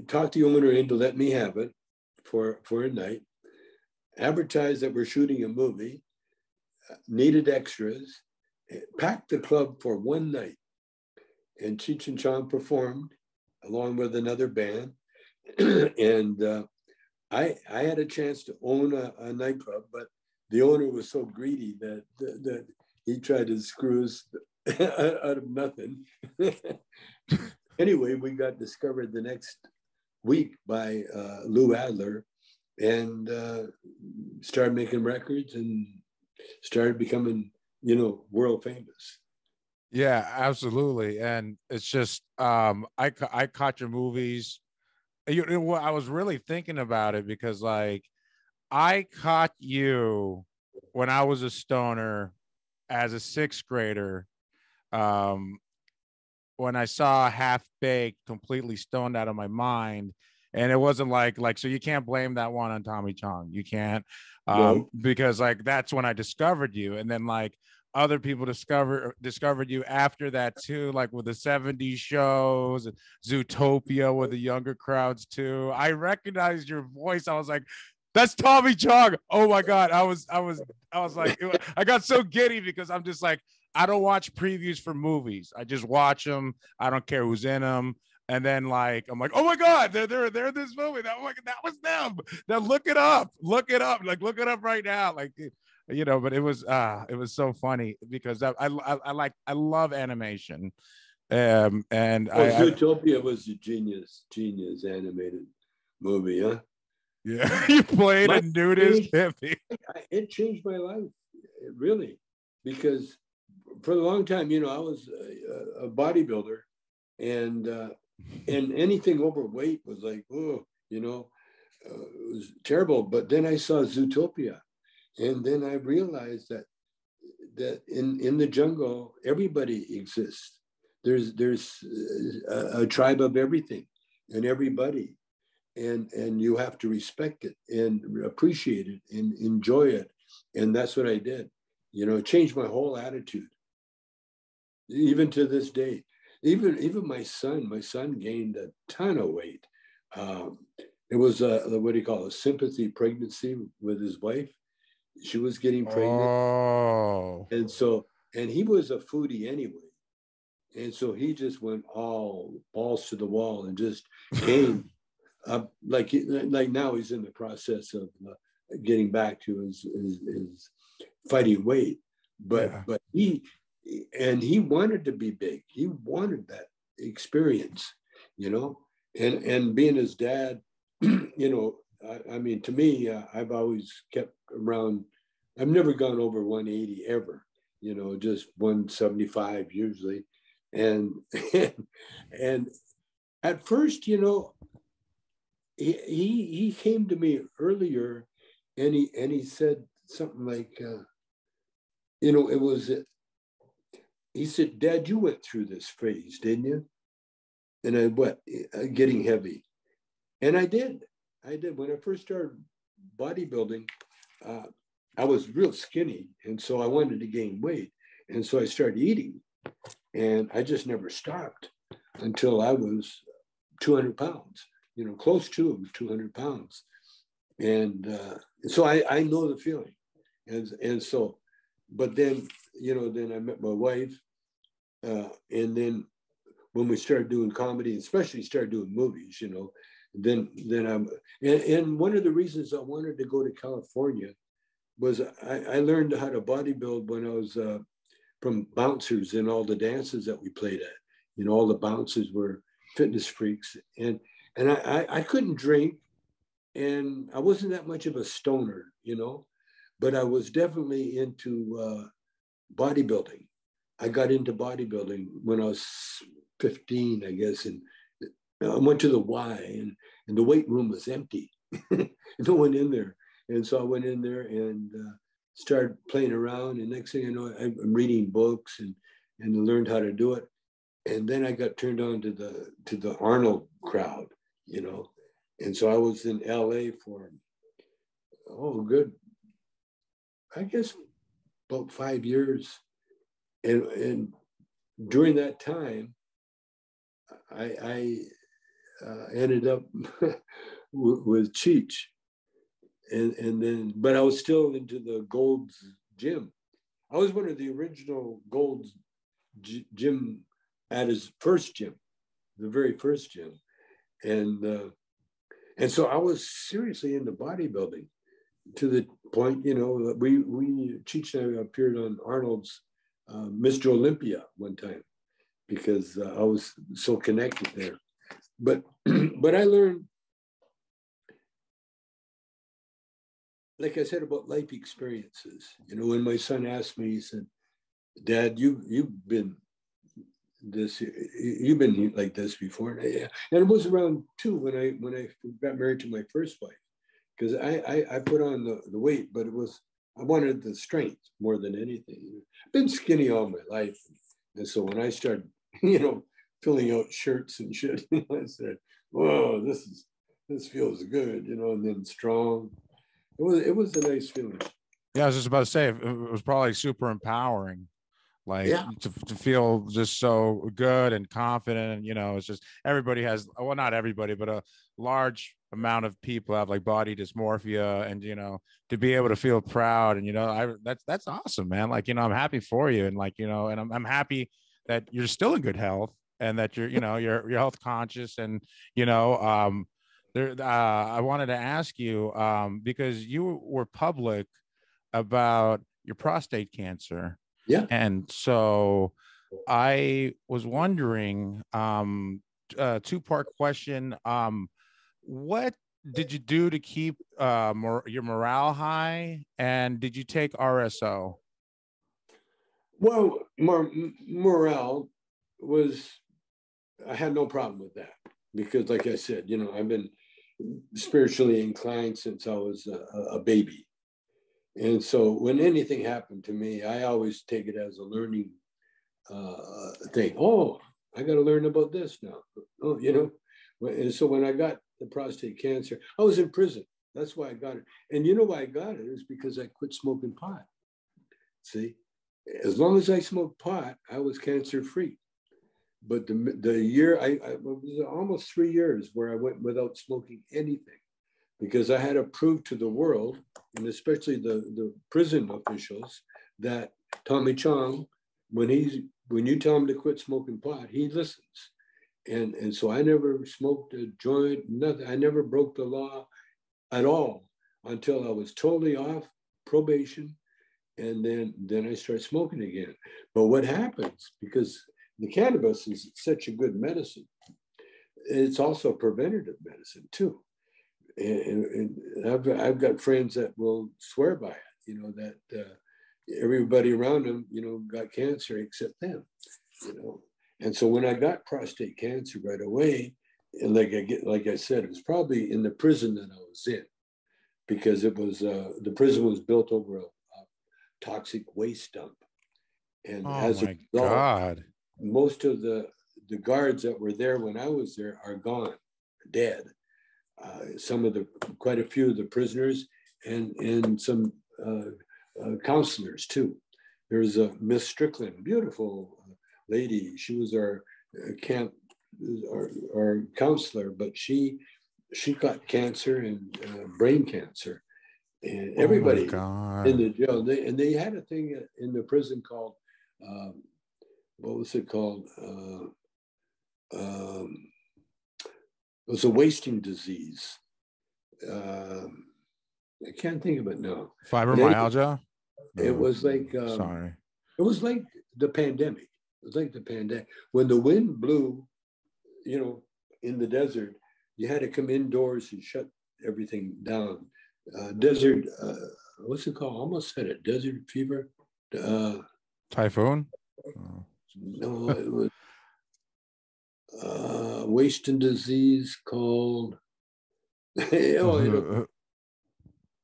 talked to the owner in to let me have it for, for a night, advertised that we're shooting a movie, needed extras, packed the club for one night. And Cheech and Chong performed along with another band. and uh, I, I had a chance to own a, a, nightclub, but the owner was so greedy that, that, that he tried to screw us out of nothing. anyway, we got discovered the next week by uh, Lou Adler and uh, started making records and started becoming, you know, world famous. Yeah, absolutely. And it's just, um, I, I caught your movies. You know, I was really thinking about it because, like, I caught you when I was a stoner as a sixth grader, um, when I saw Half Baked, completely stoned out of my mind, and it wasn't like like so you can't blame that one on Tommy Chong. You can't, um, no. because like that's when I discovered you, and then like other people discovered discovered you after that too, like with the 70s shows, Zootopia with the younger crowds too. I recognized your voice. I was like, that's Tommy Chong. Oh my God. I was, I was, I was like, I got so giddy because I'm just like, I don't watch previews for movies. I just watch them. I don't care who's in them. And then like I'm like, oh my god, they're they're they're in this movie. That like that was them. Now look it up, look it up, like look it up right now. Like you know, but it was uh it was so funny because I I, I like I love animation. Um and well, I, Zootopia was a genius, genius animated movie, huh? Yeah, you played my, a nudist hippie. It changed my life, really, because for a long time, you know, I was a, a bodybuilder, and uh, and anything overweight was like, oh, you know, uh, it was terrible. But then I saw Zootopia, and then I realized that that in in the jungle everybody exists. There's there's a, a tribe of everything and everybody, and and you have to respect it and appreciate it and enjoy it, and that's what I did. You know, it changed my whole attitude. Even to this day, even even my son, my son gained a ton of weight. Um, it was a what do you call it, a sympathy pregnancy with his wife, she was getting pregnant. Oh. And so, and he was a foodie anyway. And so he just went all balls to the wall and just came up like, like now he's in the process of uh, getting back to his, his, his fighting weight. But, yeah. but he, and he wanted to be big. He wanted that experience, you know, and, and being his dad, you know, I, I mean, to me, uh, I've always kept around, I've never gone over 180 ever, you know, just 175 usually. And, and, and at first, you know, he, he, he came to me earlier and he, and he said something like, uh, you know, it was, he said, Dad, you went through this phase, didn't you? And I went, uh, getting heavy. And I did. I did. When I first started bodybuilding, uh, I was real skinny. And so I wanted to gain weight. And so I started eating. And I just never stopped until I was 200 pounds, you know, close to 200 pounds. And uh, so I, I know the feeling. And, and so, but then, you know, then I met my wife. Uh, and then when we started doing comedy, especially started doing movies, you know, then then I'm and, and, one of the reasons I wanted to go to California was I, I learned how to bodybuild when I was uh, from bouncers and all the dances that we played at. You know, all the bouncers were fitness freaks, and and I, I, I couldn't drink, and I wasn't that much of a stoner, you know, but I was definitely into uh, bodybuilding. I got into bodybuilding when I was 15, I guess, and I went to the Y and, and the weight room was empty. no one in there. And so I went in there and uh, started playing around. And next thing I know, I'm reading books and, and learned how to do it. And then I got turned on to the to the Arnold crowd, you know. And so I was in LA for oh good, I guess about five years. And and during that time, I, I uh, ended up with Cheech. And, and then, but I was still into the Gold's gym. I was one of the original Gold's gym at his first gym, the very first gym. And, uh, and so I was seriously into bodybuilding to the point, you know, we, we, Cheech and I appeared on Arnold's uh, Mr. Olympia one time because uh, I was so connected there but but I learned, like I said about life experiences. You know, when my son asked me, he said, "Dad, you you've been this you've been like this before," eh, and, and it was around two when I when I got married to my first wife, because I, I I put on the the weight, but it was I wanted the strength more than anything. I've been skinny all my life. And so when I started, you know, filling out shirts and shit, I said, whoa, this is this feels good, you know, and then strong. It was it was a nice feeling. Yeah, I was just about to say it was probably super empowering like yeah. to, to feel just so good and confident and you know it's just everybody has well not everybody but a large amount of people have like body dysmorphia and you know to be able to feel proud and you know i that's that's awesome man like you know i'm happy for you and like you know and i'm, I'm happy that you're still in good health and that you're you know you're you're health conscious and you know um there uh, i wanted to ask you um because you were public about your prostate cancer yeah. And so I was wondering, um, uh, two part question. Um, what did you do to keep uh, mor- your morale high? And did you take RSO? Well, mor- morale was, I had no problem with that because, like I said, you know, I've been spiritually inclined since I was a, a baby. And so when anything happened to me, I always take it as a learning uh, thing. Oh, I got to learn about this now. Oh, you know. And so when I got the prostate cancer, I was in prison. That's why I got it. And you know why I got it is because I quit smoking pot. See, as long as I smoked pot, I was cancer free. But the, the year I, I was almost three years where I went without smoking anything because I had to prove to the world, and especially the, the prison officials, that Tommy Chong, when he's when you tell him to quit smoking pot, he listens. And, and so I never smoked a joint, nothing. I never broke the law at all until I was totally off probation. And then, then I started smoking again. But what happens, because the cannabis is such a good medicine, it's also preventative medicine too and, and I've, I've got friends that will swear by it, you know, that uh, everybody around them, you know, got cancer except them, you know. And so when I got prostate cancer right away, and like I get, like I said, it was probably in the prison that I was in, because it was uh, the prison was built over a, a toxic waste dump, and oh as my a result, God. most of the the guards that were there when I was there are gone, dead some of the quite a few of the prisoners and and some uh, uh, counselors too. There's a Miss Strickland, beautiful lady. She was our camp our, our counselor, but she she got cancer and uh, brain cancer, and oh everybody oh in the jail. They, and they had a thing in the prison called um, what was it called? Uh, um, it was a wasting disease. Um, I can't think of it now. Fibromyalgia. It, it was like um, sorry. It was like the pandemic. It was like the pandemic when the wind blew. You know, in the desert, you had to come indoors and shut everything down. Uh, desert. Uh, what's it called? Almost had a desert fever. Uh, Typhoon. No, it was wasting disease called. oh, you know.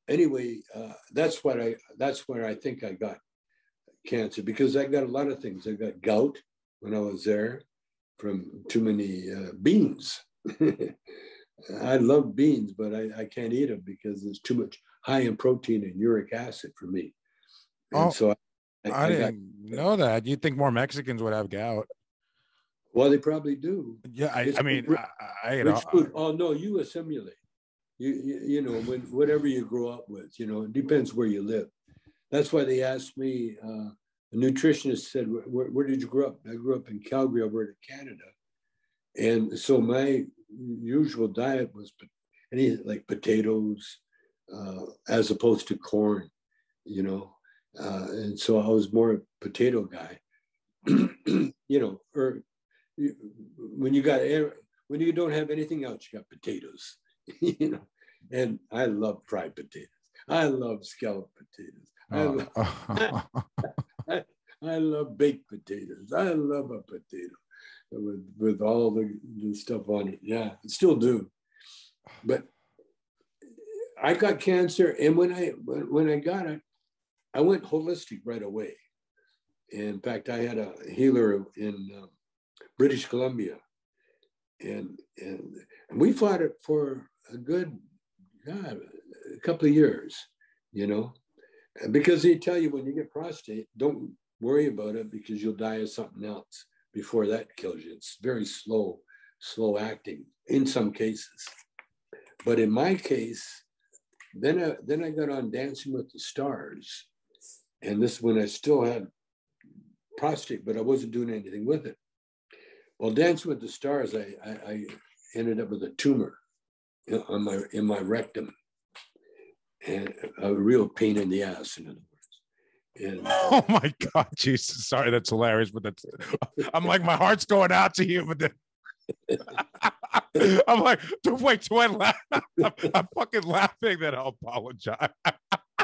Anyway, uh, that's what I. That's where I think I got cancer because I got a lot of things. I got gout when I was there from too many uh, beans. I love beans, but I, I, can't eat them because there's too much high in protein and uric acid for me. And oh, so I, I, I didn't got, know that. You'd think more Mexicans would have gout. Well, they probably do. Yeah, I, I mean, I, I you know, oh no, you assimilate. You, you, you know when whatever you grow up with, you know, it depends where you live. That's why they asked me. Uh, a nutritionist said, where, "Where did you grow up?" I grew up in Calgary, Alberta, Canada, and so my usual diet was any like potatoes, uh, as opposed to corn, you know, uh, and so I was more a potato guy, you know, or when you got air, when you don't have anything else, you got potatoes, you know. And I love fried potatoes. I love scallop potatoes. I love, I, I love baked potatoes. I love a potato with with all the, the stuff on it. Yeah, still do. But I got cancer, and when I when, when I got it, I went holistic right away. In fact, I had a healer in um, British Columbia, and, and and we fought it for a good God, a couple of years, you know, because they tell you when you get prostate, don't worry about it because you'll die of something else before that kills you. It's very slow, slow acting in some cases. But in my case, then I, then I got on Dancing with the Stars. And this when I still had prostate, but I wasn't doing anything with it. Well, Dancing with the Stars, I, I, I ended up with a tumor on my in my rectum, and a real pain in the ass, in other words. And uh, oh my God, Jesus! Sorry, that's hilarious, but that's I'm like my heart's going out to you, but then I'm like, wait, do I laugh? I'm, I'm fucking laughing that I'll apologize.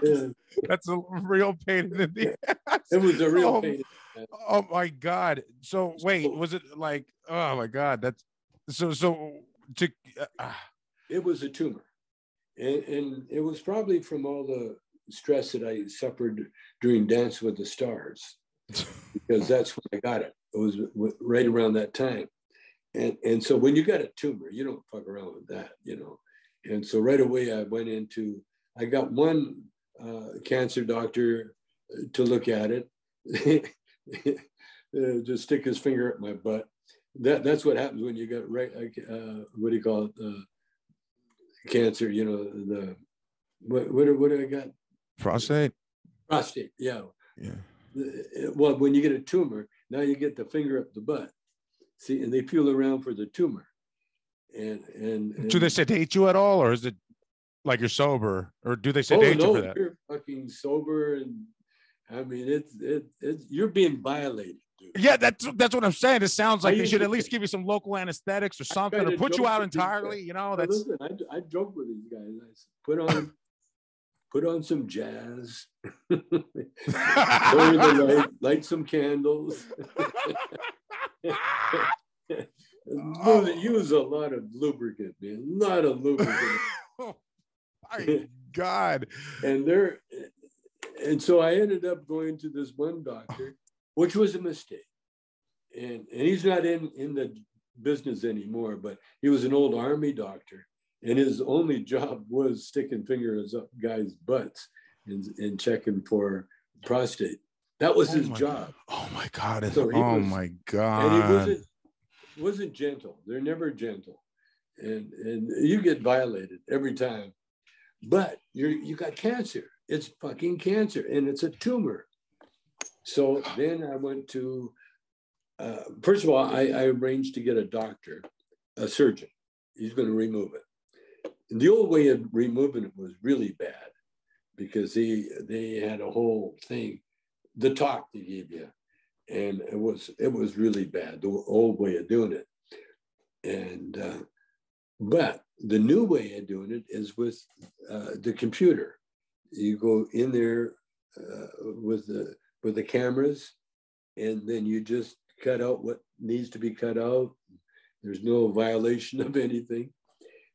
Yeah. That's a real pain in the ass. It was a real oh, pain. Oh my god! So wait, was it like? Oh my god! That's so so. To uh, it was a tumor, and, and it was probably from all the stress that I suffered during Dance with the Stars, because that's when I got it. It was right around that time. And, and so when you got a tumor, you don't fuck around with that, you know. And so right away I went into, I got one uh, cancer doctor to look at it, uh, to stick his finger up my butt. That that's what happens when you got right. Uh, what do you call it? Uh, cancer. You know the what what what do I got? Prostate. Prostate. Yeah. Yeah. Well, when you get a tumor, now you get the finger up the butt. See, and they feel around for the tumor. And and, and do they sedate you at all, or is it like you're sober, or do they sedate oh, no, you for that? No, you're fucking sober, and I mean it's it, it's you're being violated. Dude. Yeah, that's that's what I'm saying. It sounds like I they should at least give you some local anesthetics or something, or put you out entirely. You know, that's. Listen, I, I joke with these guys. I put on put on some jazz, light, light some candles. oh. Use a lot of lubricant, man. A lot of lubricant. oh, my God. and there, and so I ended up going to this one doctor, which was a mistake. And, and he's not in, in the business anymore, but he was an old army doctor. And his only job was sticking fingers up guys' butts and, and checking for prostate. That was oh his job. Oh my god! So oh was, my god! And he wasn't wasn't gentle. They're never gentle, and and you get violated every time. But you're you got cancer. It's fucking cancer, and it's a tumor. So then I went to. Uh, first of all, I, I arranged to get a doctor, a surgeon. He's going to remove it. And the old way of removing it was really bad because they they had a whole thing the talk they gave you. And it was it was really bad, the old way of doing it. And uh, but the new way of doing it is with uh, the computer. You go in there uh, with the with the cameras, and then you just cut out what needs to be cut out. There's no violation of anything.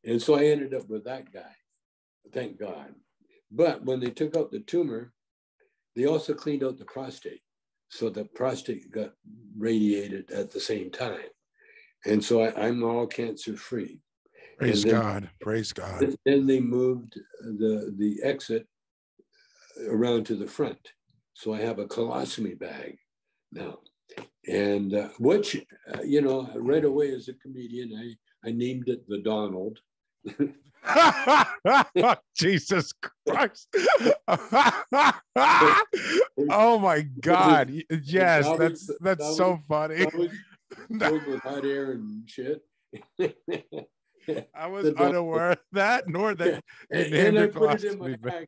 And so I ended up with that guy, thank God. But when they took out the tumor, they also cleaned out the prostate. So the prostate got radiated at the same time. And so I, am all cancer free. Praise then, God. Praise God. Then they moved the, the exit around to the front. So I have a colostomy bag now. And uh, which, uh, you know, right away as a comedian, I, I named it the Donald. Jesus Christ. oh my God. Yes, that's that's so funny. with hot air and shit. I was unaware of that, nor that. And, and I put it in my act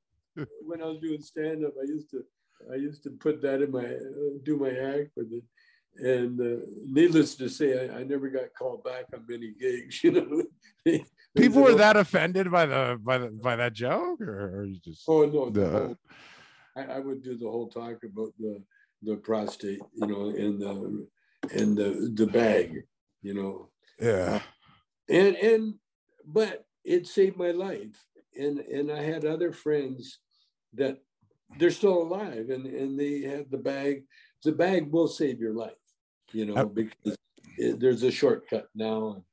when I was doing stand up. I used to, I used to put that in my, uh, do my act with it. And uh, needless to say, I, I, never got called back on many gigs. You know, people were that offended by the by the by that joke, or, or just oh no, the, whole, I, I, would do the whole talk about the the prostate, you know, and the and the the bag, you know. Yeah. And and but it saved my life, and and I had other friends that they're still alive and, and they have the bag. The bag will save your life, you know, because it, there's a shortcut now,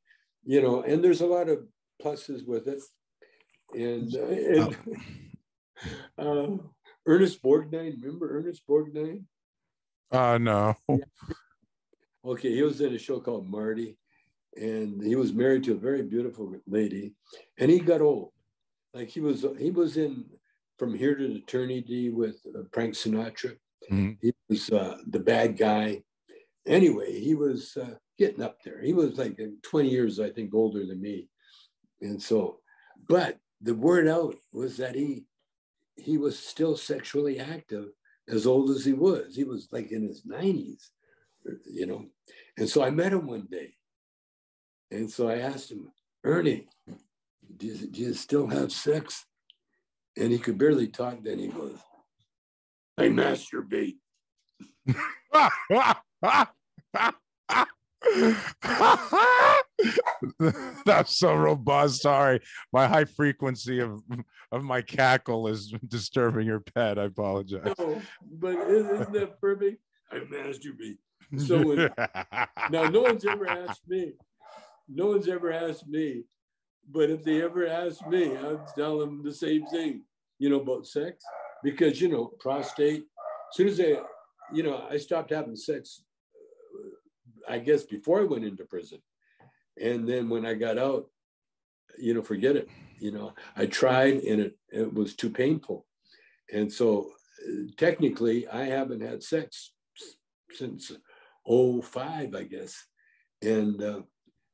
you know, and there's a lot of pluses with it. And, uh, and oh. uh, Ernest Borgnine, remember Ernest Borgnine? Uh, no. Okay, he was in a show called Marty, and he was married to a very beautiful lady, and he got old. Like he was, he was in From Here to the Eternity with uh, Frank Sinatra. Mm-hmm. He was uh, the bad guy. Anyway, he was uh, getting up there. He was like 20 years, I think, older than me, and so. But the word out was that he he was still sexually active as old as he was. He was like in his 90s, you know. And so I met him one day. And so I asked him, Ernie, do you, do you still have sex? And he could barely talk. Then he goes, I masturbate. That's so robust. Sorry, my high frequency of of my cackle is disturbing your pet. I apologize. No, but isn't that perfect? I masturbate. So when, now, no one's ever asked me. No one's ever asked me, but if they ever ask me, I'd tell them the same thing. You know about sex because you know prostate. As soon as they, you know, I stopped having sex I guess before I went into prison. And then when I got out, you know, forget it. You know, I tried and it, it was too painful. And so technically, I haven't had sex since 05, I guess. And uh,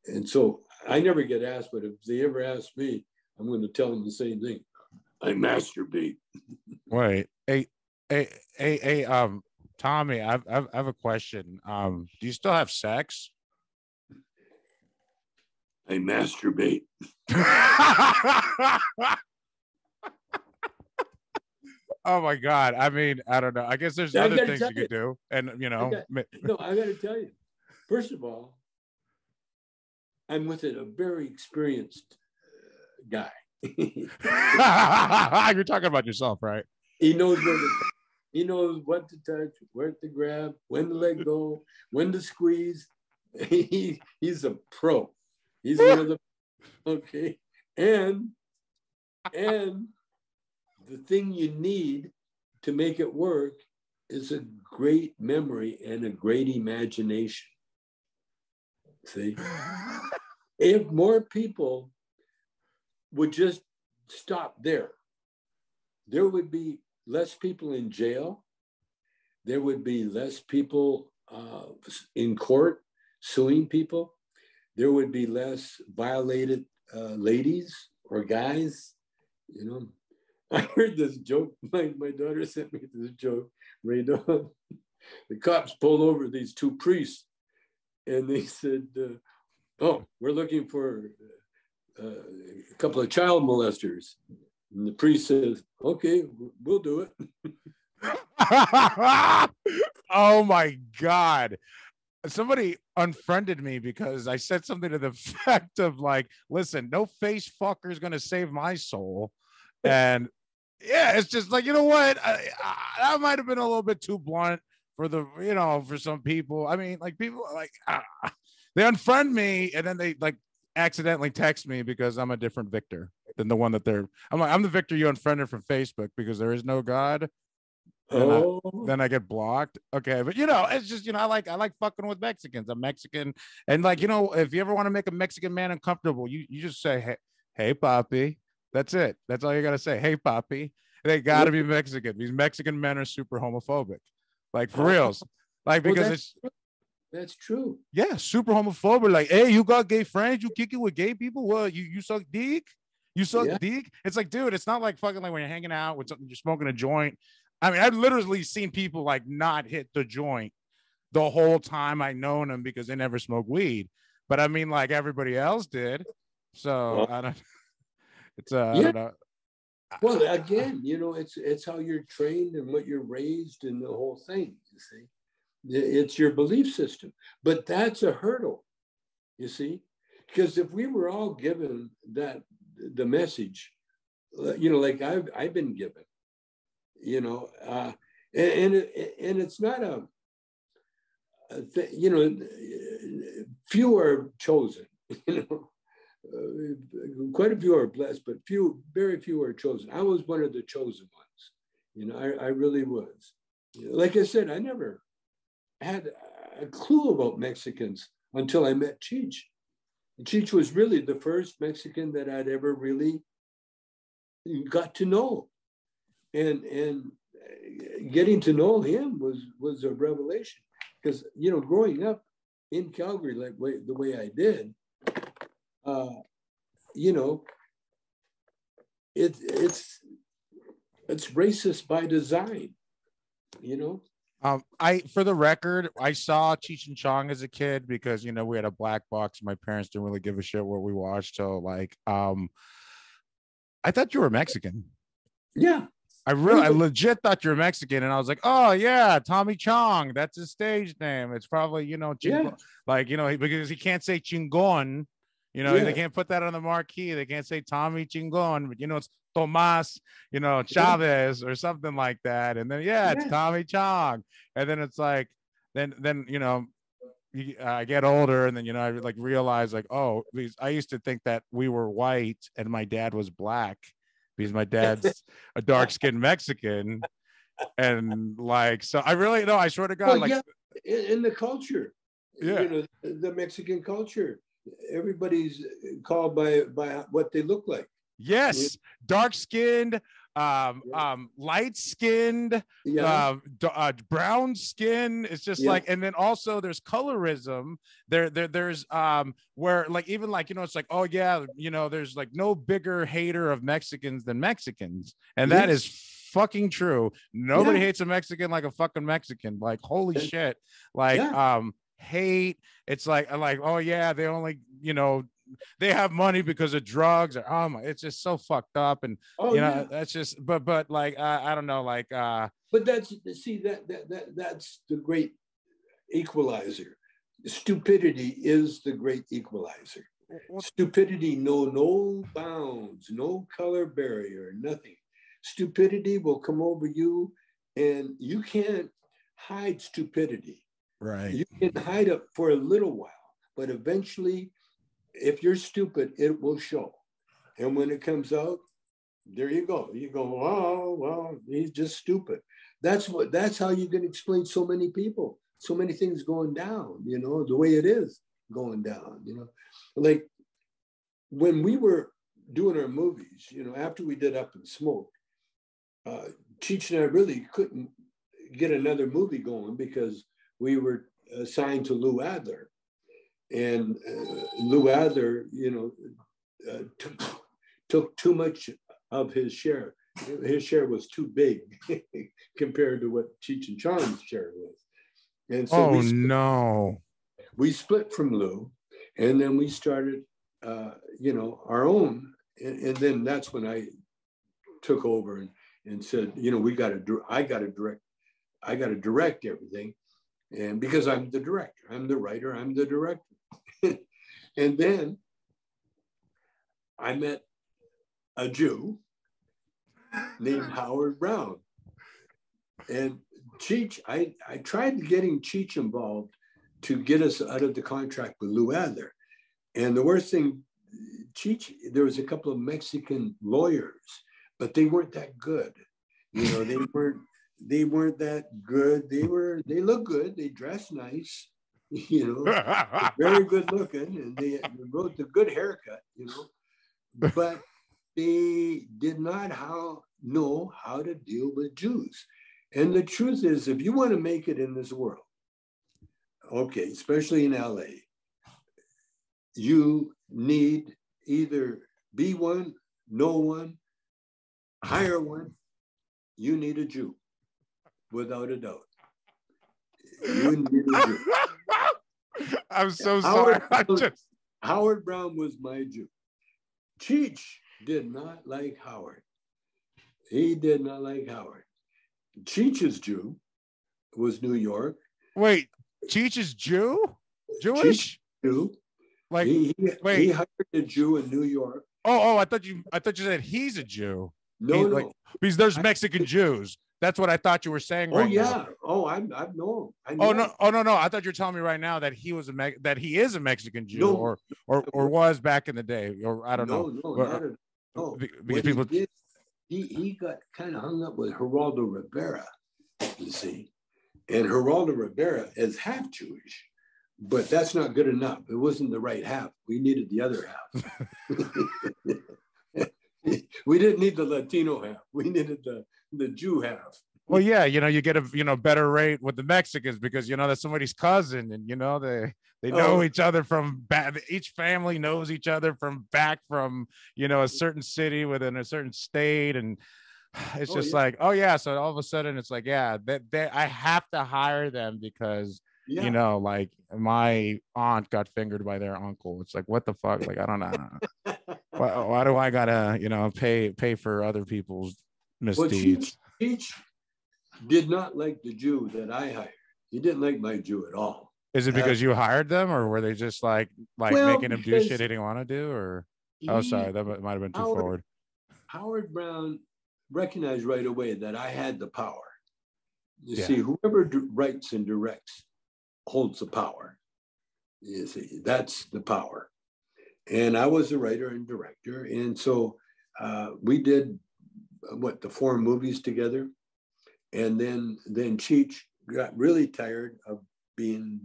and so I never get asked, but if they ever ask me, I'm going to tell them the same thing. I masturbate. Wait, hey, hey, hey, hey, um, Tommy, I've, I've, I have a question. Um, do you still have sex? I masturbate. oh my god! I mean, I don't know. I guess there's other things you, could do, and you know. I got, no, I got to tell you. First of all, I'm with it, a very experienced uh, guy. You're talking about yourself, right? He knows where to he knows what to touch, where to grab, when to let go, when to squeeze. He, he's a pro. He's one of the okay. And and the thing you need to make it work is a great memory and a great imagination. See? If more people would just stop there, there would be less people in jail. There would be less people uh, in court suing people. There would be less violated uh, ladies or guys. You know, I heard this joke. My, my daughter sent me this joke. Ray Dawn. The cops pulled over these two priests, and they said, uh, "Oh, we're looking for uh, a couple of child molesters." And the priest says, okay, we'll do it. oh my God. Somebody unfriended me because I said something to the effect of like, listen, no face fucker is going to save my soul. And yeah, it's just like, you know what? I, I, that might have been a little bit too blunt for the, you know, for some people. I mean, like people like, uh, they unfriend me and then they like accidentally text me because I'm a different Victor than the one that they're. I'm like, I'm the Victor you unfriended from Facebook because there is no God. Oh. I, then I get blocked. Okay, but you know, it's just you know, I like I like fucking with Mexicans. I'm Mexican, and like you know, if you ever want to make a Mexican man uncomfortable, you you just say, hey, hey, Poppy. That's it. That's all you gotta say. Hey, Poppy. They gotta be Mexican. These Mexican men are super homophobic, like for reals. Like because well, it's that's true. Yeah, super homophobic. Like, hey, you got gay friends? You kick it with gay people? What? You you suck dick? You suck yeah. dick? It's like, dude, it's not like fucking like when you're hanging out with something, you're smoking a joint. I mean, I've literally seen people like not hit the joint the whole time I known them because they never smoked weed. But I mean, like everybody else did. So well, I don't. It's uh, yeah. I don't know. Well, again, you know, it's it's how you're trained and what you're raised and the whole thing. You see. It's your belief system. But that's a hurdle, you see? Because if we were all given that, the message, uh, you know, like I've, I've been given, you know, uh, and and, and it's not a, a th- you know, few are chosen, you know. Uh, quite a few are blessed, but few, very few are chosen. I was one of the chosen ones. You know, I, I really was. Like I said, I never had a clue about Mexicans until I met Cheech. Cheech was really the first Mexican that I'd ever really got to know. And and getting to know him was was a revelation because you know growing up in Calgary like way, the way I did, uh, you know, it it's it's racist by design, you know. Um, I, for the record, I saw Cheech and Chong as a kid because you know we had a black box. My parents didn't really give a shit what we watched. So like, um, I thought you were Mexican. Yeah, I really, I legit thought you were Mexican, and I was like, oh yeah, Tommy Chong. That's his stage name. It's probably you know, yeah. like you know, because he can't say chingon. You know, yeah. they can't put that on the marquee. They can't say Tommy Chingon, but you know, it's Tomas, you know, Chavez or something like that. And then yeah, it's Tommy Chong. And then it's like, then then you know, I get older, and then you know, I like realize like, oh, I used to think that we were white and my dad was black because my dad's a dark skinned Mexican. And like, so I really know, I swear to God, well, like yeah, in, in the culture, yeah, you know, the Mexican culture, everybody's called by by what they look like. Yes, dark skinned, um, yeah. um, light skinned, yeah. Um, uh, brown skin. It's just yeah. like, and then also there's colorism. There, there, there's um, where like even like you know, it's like, oh yeah, you know, there's like no bigger hater of Mexicans than Mexicans, and yes. that is fucking true. Nobody hates a Mexican like a fucking Mexican. Like holy shit, like um hate. It's like like oh yeah, they only you know they have money because of drugs or oh my, it's just so fucked up and oh, you know yeah. that's just but but like uh, I don't know like uh but that's see that that, that that's the great equalizer. Stupidity is the great equalizer. Stupidity know no bounds, no color barrier, nothing. Stupidity will come over you and you can't hide stupidity. Right. You can hide it for a little while, but eventually if you're stupid, it will show. And when it comes out, there you go. You go, oh, well, he's just stupid. That's what that's how you can explain so many people, so many things going down, you know, the way it is going down, you know. Like when we were doing our movies, you know, after we did Up in Smoke, uh, Cheech and I really couldn't get another movie going because we were assigned to Lou Adler and uh, Lou Adler, you know, uh, took, took too much of his share. His share was too big compared to what Cheech and Chong's share was. And so oh we split, no, we split from Lou, and then we started, uh, you know, our own. And, and, then that's when I took over and, and said, you know, we got to, I got to direct, I got to direct everything. And because I'm the director, I'm the writer, I'm the director. and then I met a Jew named Howard Brown. And Cheech, I, I tried getting Cheech involved to get us out of the contract with Lou Adler. And the worst thing, Cheech, there was a couple of Mexican lawyers, but they weren't that good. You know, they weren't they weren't that good. They were they look good, they dress nice, you know, very good looking, and they wrote the good haircut, you know, but they did not how know how to deal with Jews. And the truth is, if you want to make it in this world, okay, especially in LA, you need either be one, know one, hire one. You need a Jew, without a doubt. You need a Jew. I'm so Howard sorry. Just... Howard Brown was my Jew. Cheech did not like Howard. He did not like Howard. Cheech's Jew was New York. Wait, Cheech's Jew? Jewish? Cheech Jew. Like he, he, wait. he hired a Jew in New York. Oh, oh, I thought you I thought you said he's a Jew. No, no. Like, because there's Mexican I, Jews. That's what I thought you were saying. Oh right yeah. now. Oh, I I know. I Oh know. no! Oh no! No! I thought you were telling me right now that he was a Me- that he is a Mexican Jew, No. or or or was back in the day, or I don't no, know. No, Well, not at uh, all. Be- What because he people. did, he, he got kind of hung up with Geraldo Rivera, you see. And Geraldo Rivera is half Jewish, but that's not good enough. It wasn't the right half. We needed the other half. we didn't need the Latino half. We needed the, the Jew have. Well, yeah, you know, you get a you know better rate with the Mexicans because you know that's somebody's cousin, and you know they they know Oh. each other from back. Each family knows each other from back from you know a certain city within a certain state, and it's Oh, just yeah. like, oh yeah. So all of a sudden, it's like, yeah, that they, I have to hire them because Yeah. you know, like my aunt got fingered by their uncle. It's like, what the fuck? Like, I don't know. why, why do I gotta you know pay pay for other people's misdeeds? Cheech, Cheech did not like the Jew that I hired. He didn't like my Jew at all. Is it Uh, because you hired them, or were they just like like Well, making him do shit he didn't want to do? Or oh, sorry, that might have been too Howard- forward. Howard Brown recognized right away that I had the power. You Yeah. see, whoever d- writes and directs holds the power. You see, that's the power. And I was the writer and director. And so uh, we did uh, what the four movies together. And then then Cheech got really tired of being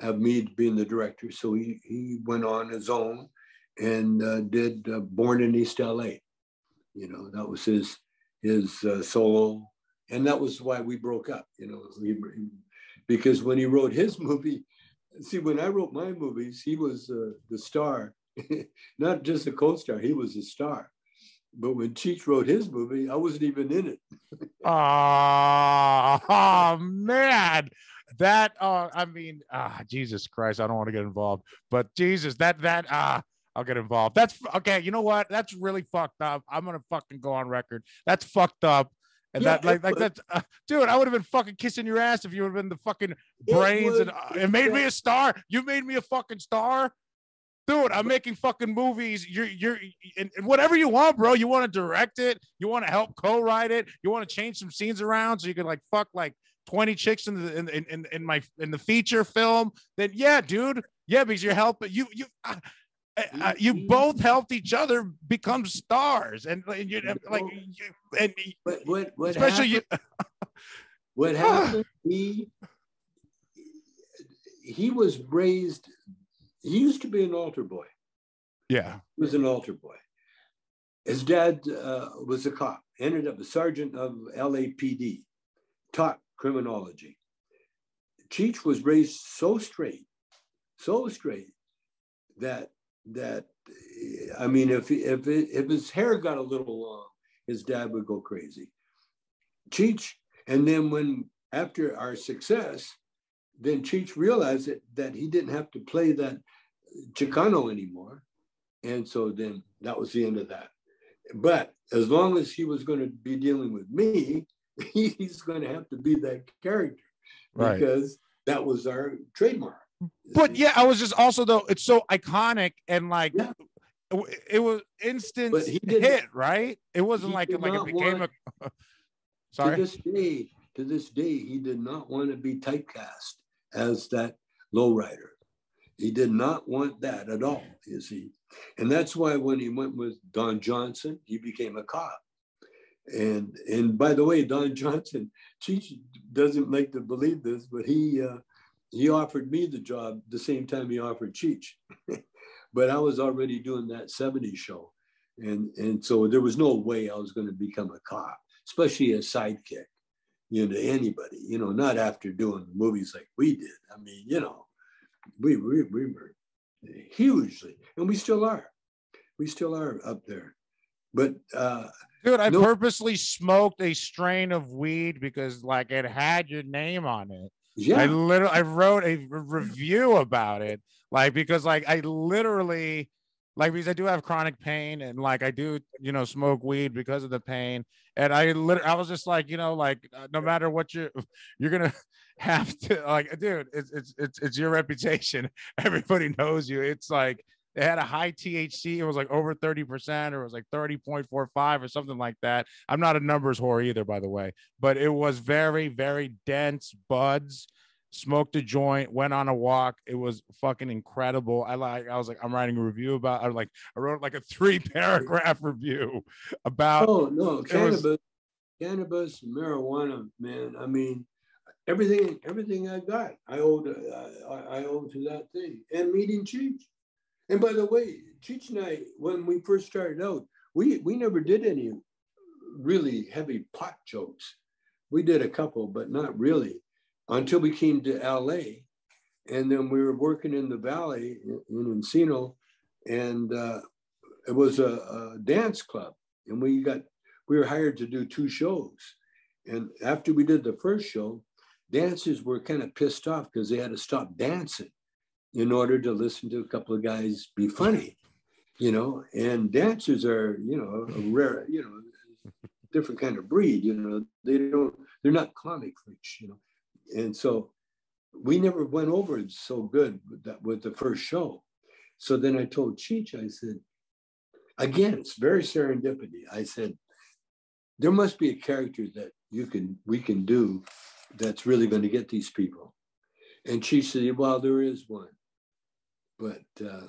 of me being the director. So he he went on his own and uh, did uh, Born in East LA. You know, that was his his uh, solo, and that was why we broke up. You know, he, because when he wrote his movie, see, when I wrote my movies, he was uh, the star, not just a co-star. He was a star. But when Cheech wrote his movie, I wasn't even in it. Oh, oh man, that. Uh, I mean, ah, Jesus Christ, I don't want to get involved, but Jesus, that that ah. I'll get involved. That's okay. You know what? That's really fucked up. I'm gonna fucking go on record. That's fucked up. And Yeah, that, like, like that, uh, dude. I would have been fucking kissing your ass if you would have been the fucking brains and uh, it made me a star. You made me a fucking star, dude. I'm making fucking movies. You're you're and, and whatever you want, bro. You want to direct it. You want to help co-write it. You want to change some scenes around so you can like fuck like 20 chicks in the in, in, in my in the feature film. Then yeah, dude. Yeah, because you're helping you you. Uh, uh, you both helped each other become stars, and, and you like, you, and But what what especially happened, you. what happened? He he was raised. He used to be an altar boy. Yeah, He was an altar boy. His dad uh, was a cop. Ended up a sergeant of LAPD. Taught criminology. Cheech was raised so straight, so straight that that I mean, if if it, if his hair got a little long, his dad would go crazy. Cheech, and then when after our success, then Cheech realized that, that he didn't have to play that Chicano anymore, and so then that was the end of that. But as long as he was going to be dealing with me, he's going to have to be that character right. because that was our trademark. But yeah, I was just also though it's so iconic and like Yeah. it, it was instant hit, right? It wasn't like did like it became want- a. to this day, to this day, he did not want to be typecast as that lowrider. He did not want that at all, you see. And that's why when he went with Don Johnson, he became a cop. And and by the way, Don Johnson, Cheech doesn't like to believe this, but he uh, he offered me the job the same time he offered Cheech. but I was already doing that 70s show. And, and so there was no way I was going to become a cop, especially a sidekick, you know, to anybody, you know, not after doing movies like we did. I mean, you know, we, we, we were hugely, and we still are. We still are up there. But uh, Dude, I no- purposely smoked a strain of weed because like it had your name on it. Yeah. I literally I wrote a re- review about it, like because like I literally like because I do have chronic pain and like I do you know smoke weed because of the pain, and I literally I was just like you know like uh, no matter what you you're gonna have to like dude it's it's it's it's your reputation everybody knows you it's like it had a high THC. It was like over 30%, or it was like 30.45 or something like that. I'm not a numbers whore either, by the way, but it was very, very dense buds. Smoked a joint, went on a walk. It was fucking incredible. I like, I was like, I'm writing a review about I like I wrote like a three paragraph review about Oh no, cannabis, was, cannabis, marijuana, man. I mean, everything, everything I got, I owe to, I, I owe to that thing. And meeting Cheech. And by the way, Cheech and I, when we first started out, we we never did any really heavy pot jokes. We did a couple, but not really until we came to LA. And then we were working in the valley in, Encino, and uh, it was a, a dance club. And we got we were hired to do two shows. And after we did the first show, dancers were kind of pissed off because they had to stop dancing in order to listen to a couple of guys be funny, you know. And dancers are, you know, a rare, you know, different kind of breed. You know, they don't, they're not comic freaks, you know. And so we never went over it so good with that with the first show. So then I told Cheech, I said, again, it's very serendipity. I said, there must be a character that you can we can do that's really going to get these people. And Cheech said, Well, there is one. But uh,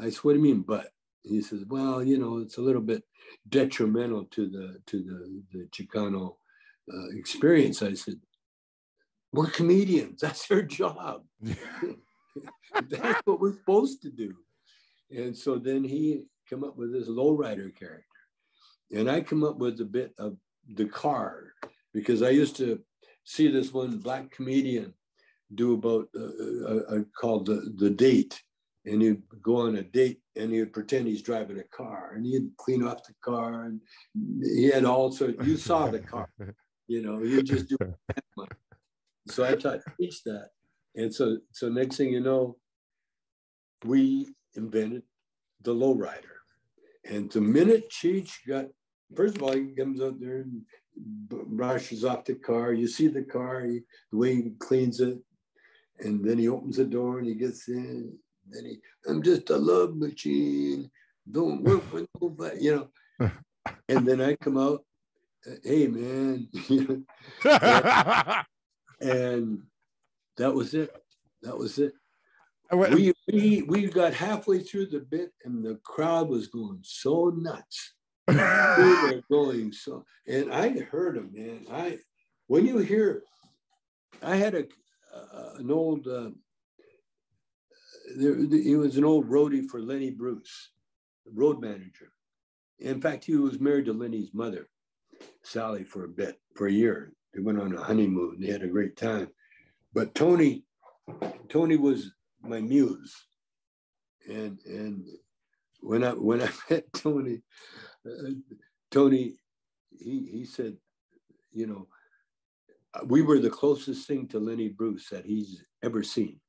I said, What do you mean, but? He says, Well, you know, it's a little bit detrimental to the to the, the Chicano uh, experience. I said, We're comedians. That's our job. That's what we're supposed to do. And so then he come up with this lowrider character. And I come up with a bit of the car because I used to see this one black comedian do about uh, uh, uh, called the, the date and he'd go on a date and he'd pretend he's driving a car and he'd clean off the car and he had all sorts you saw the car you know you just do so i taught Cheech that and so so next thing you know we invented the lowrider and the minute cheech got first of all he comes out there and brushes off the car. You see the car, he, the way he cleans it, and then he opens the door and he gets in. Then he, I'm just a love machine. Don't work for nobody, you know. and then I come out, hey man, and that was it. That was it. We, we we got halfway through the bit and the crowd was going so nuts we were going so, and I heard him, man. I when you hear, I had a uh, an old. Uh, there, he was an old roadie for Lenny Bruce, the road manager. In fact, he was married to Lenny's mother, Sally, for a bit, for a year. They went on a honeymoon. They had a great time. But Tony, Tony was my muse. And and when I when I met Tony, uh, Tony, he, he said, you know, we were the closest thing to Lenny Bruce that he's ever seen.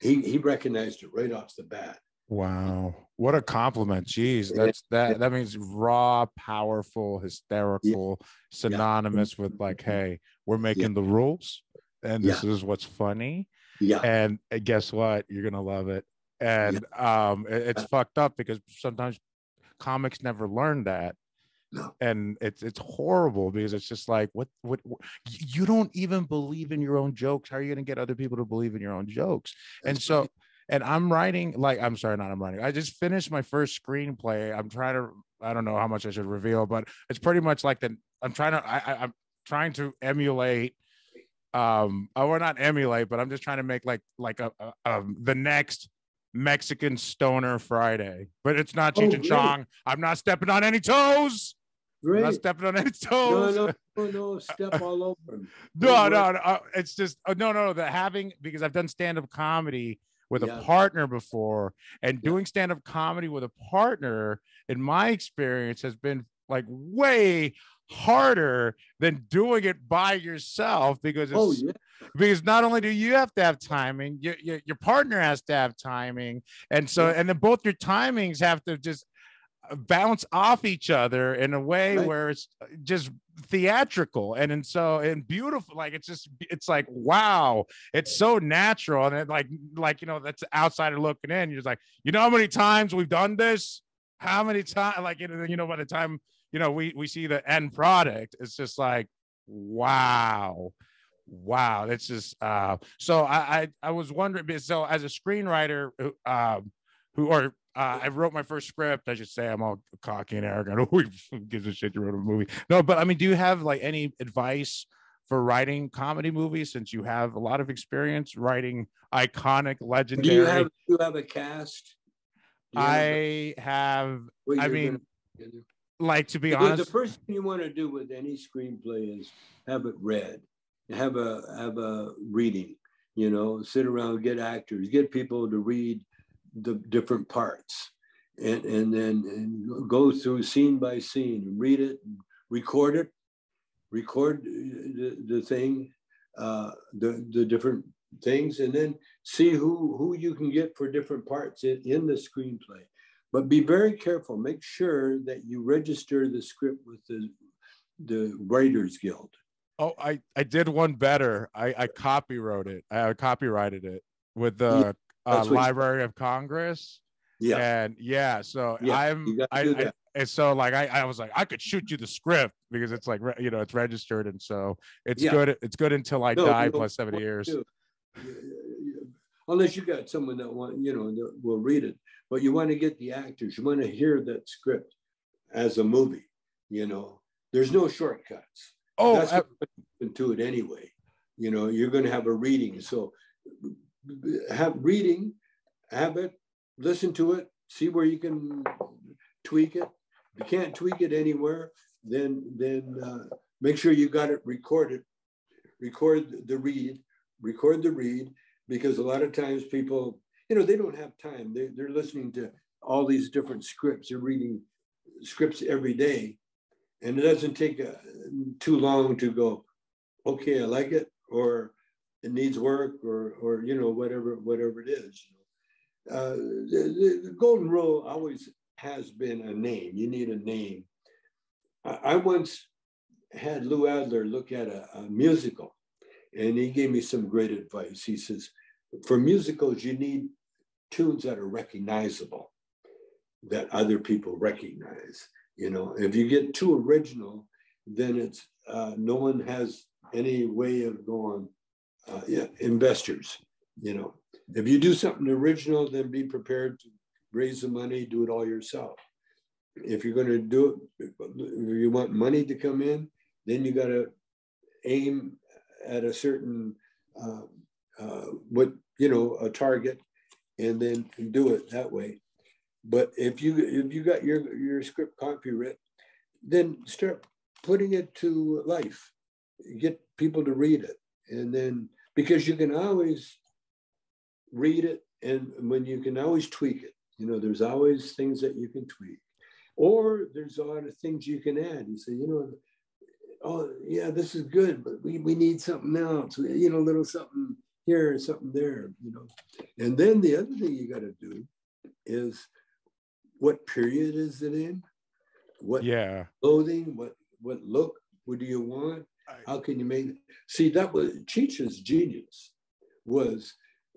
He, he recognized it right off the bat. Wow. What a compliment. Jeez. That's that that means raw, powerful, hysterical, yeah. synonymous yeah. with like, hey, we're making yeah. the rules and this is what's funny. Yeah. And guess what? You're gonna love it. And um it's fucked up because sometimes comics never learn that. No. And it's it's horrible because it's just like what, what, what you don't even believe in your own jokes. How are you going to get other people to believe in your own jokes? That's and so right. And I'm writing like I'm sorry, not I'm writing. I just finished my first screenplay. I'm trying to I don't know how much I should reveal, but it's pretty much like the I'm trying to I, I I'm trying to emulate um I will not emulate, but I'm just trying to make like like a, a um the next Mexican Stoner Friday, but it's not Cheech oh, and Chong. I'm not stepping on any toes. Great. I'm not stepping on any toes. No, no, no, no step all over. no, no, no, uh, it's just uh, no, no. The having because I've done stand up comedy with yeah. a partner before, and yeah. doing stand up comedy with a partner, in my experience, has been like way harder than doing it by yourself because oh, yeah. because not only do you have to have timing, your, your, your partner has to have timing, and so and then both your timings have to just bounce off each other in a way Right. where it's just theatrical. And and so and beautiful like it's just it's like wow it's so natural. And it like like you know that's outsider looking in. You're just like you know how many times we've done this? How many times like you know by the time you know we we see the end product it's just like wow wow that's just uh so i i, I was wondering so as a screenwriter who, um who or uh, I wrote my first script. I should say I'm all cocky and arrogant. Who gives a shit? You wrote a movie? No, but I mean, do you have like any advice for writing comedy movies since you have a lot of experience writing iconic, Do legendary? you have do you have a cast? Have I have, I mean, like to be The- honest. the first thing you want to do with any screenplay is have it read, have a have a reading. You know, sit around, get actors, get people to read the different parts, and and then and go through scene by scene, and read it, and record it, record the, the thing, uh, the the different things, and then see who who you can get for different parts in, in the screenplay but be very careful. Make sure that you register the script with the the Writers Guild. oh, I I did one better. I I copywrote it. I copyrighted it with the uh, that's Library of Congress. Yeah, And yeah, so Yeah, I'm I, I and so like I, I was like I could shoot you the script because it's like you know it's registered and so it's Yeah. good it's good until I No, die plus 70 years. Unless you got someone that want you know that will read it, but you want to get the actors. You want to hear that script as a movie. You know, there's no shortcuts. Oh, that's uh, what into it anyway. You know, you're going to have a reading. So have reading, have it, listen to it, see where you can tweak it. If you can't tweak it anywhere, then then uh, make sure you got it recorded. Record the read, record the read, because a lot of times people, you know, they don't have time. They, they're listening to all these different scripts. They're reading scripts every day. And it doesn't take uh, too long to go, okay, I like it, or it needs work, or or you know whatever whatever it is. Uh, the, the, the golden rule always has been a name. You need a name. I, I once had Lou Adler look at a, a musical, and he gave me some great advice. He says, for musicals, you need tunes that are recognizable, that other people recognize. You know, if you get too original, then it's uh, no one has any way of going. Uh, yeah, investors. You know, if you do something original, then be prepared to raise the money, do it all yourself. If you're going to do it, if you want money to come in, then you got to aim at a certain uh, uh, what you know a target, and then do it that way. But if you if you got your your script copyright, then start putting it to life. Get people to read it, and then because you can always read it, and when you can always tweak it. You know, there's always things that you can tweak, or there's a lot of things you can add. You say, you know, oh yeah, this is good, but we, we need something else. You know, a little something here and something there. You know, and then the other thing you got to do is what period is it in? What yeah. clothing? What what look? What do you want? How can you make it? See, that was Cheech's genius was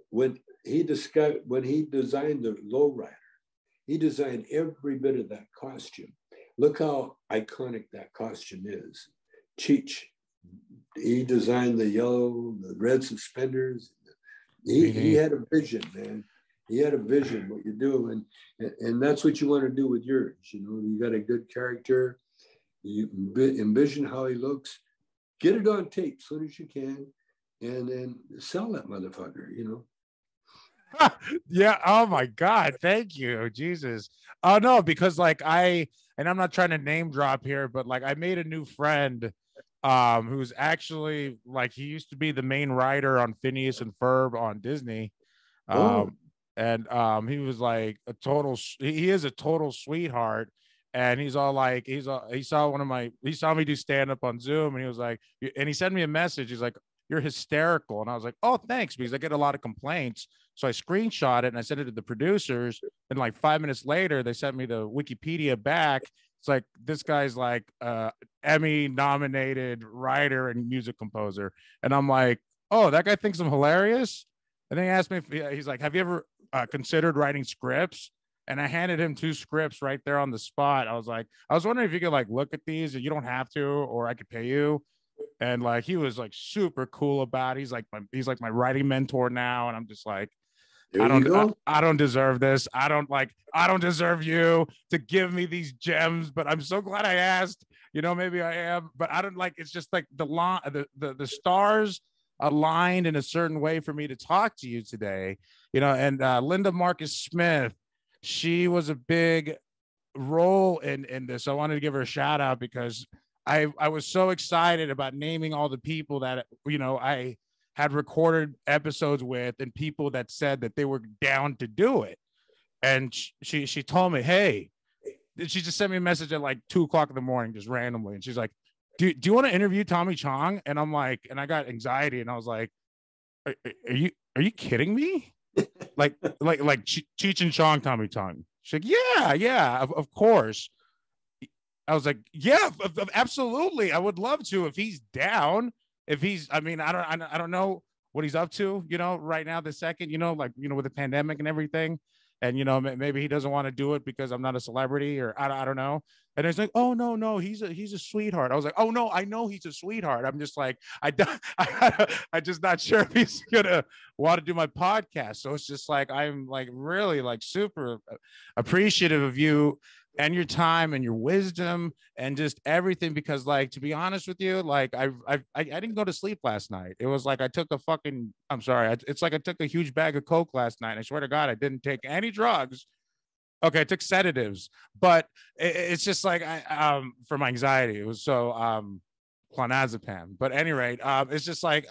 when he discovered when he designed the lowrider, he designed every bit of that costume. Look how iconic that costume is. Cheech, he designed the yellow, the red suspenders. He, he mm-hmm. had a vision, man. He had a vision what you do, and and that's what you want to do with yours. You know, you got a good character. You envision how he looks. Get it on tape as soon as you can, and then sell that motherfucker. You know. yeah. Oh my God. Thank you. Jesus. Oh no, because like I and I'm not trying to name drop here, but like I made a new friend um who's actually like he used to be the main writer on Phineas and Ferb on Disney. Um Oh. and um he was like a total he is a total sweetheart and he's all like he's all he saw one of my he saw me do stand up on Zoom and he was like and he sent me a message he's like you're hysterical. And I was like, oh, thanks, because I get a lot of complaints. So I screenshot it and I sent it to the producers. And like five minutes later, they sent me the Wikipedia back. It's like this guy's like uh Emmy nominated writer and music composer. And I'm like, oh, that guy thinks I'm hilarious. And then he asked me if he's like, have you ever uh, considered writing scripts? And I handed him two scripts right there on the spot. I was like, I was wondering if you could like look at these, you don't have to, or I could pay you. And like he was like super cool about. It. He's like my he's like my writing mentor now, and I'm just like, there I don't I, I, don't deserve this. I don't like I don't deserve you to give me these gems, but I'm so glad I asked. You know, maybe I am, but I don't like it's just like the line the, the the stars aligned in a certain way for me to talk to you today. You know, and uh, Linda Marcus Smith she was a big role in in this. I wanted to give her a shout out because I I was so excited about naming all the people that you know I had recorded episodes with and people that said that they were down to do it. And she she told me, hey, she just sent me a message at like two o'clock in the morning, just randomly, and she's like, "Do do you want to interview Tommy Chong?" And I'm like, and I got anxiety, and I was like, "Are, are you are you kidding me?" Like like like Cheech and Chong Tommy Chong. She's like, yeah, yeah, of, of course. I was like, yeah, absolutely. I would love to if he's down. If he's, I mean, I don't, I don't know what he's up to, you know, right now, the second, you know, like, you know, with the pandemic and everything and you know maybe he doesn't want to do it because I'm not a celebrity or I, I don't know. And it's like, oh no, no, he's a he's a sweetheart. I was like, oh no, I know he's a sweetheart. I'm just like, I don't I I just not sure if he's gonna want to do my podcast. So it's just like I'm like really like super uh, appreciative of you and your time and your wisdom and just everything because like to be honest with you like i i i didn't go to sleep last night it was like i took a fucking i'm sorry it's like i took a huge bag of coke last night i swear to god i didn't take any drugs okay i took sedatives but it's just like i um for my anxiety it was so um clonazepam. But any rate um it's just like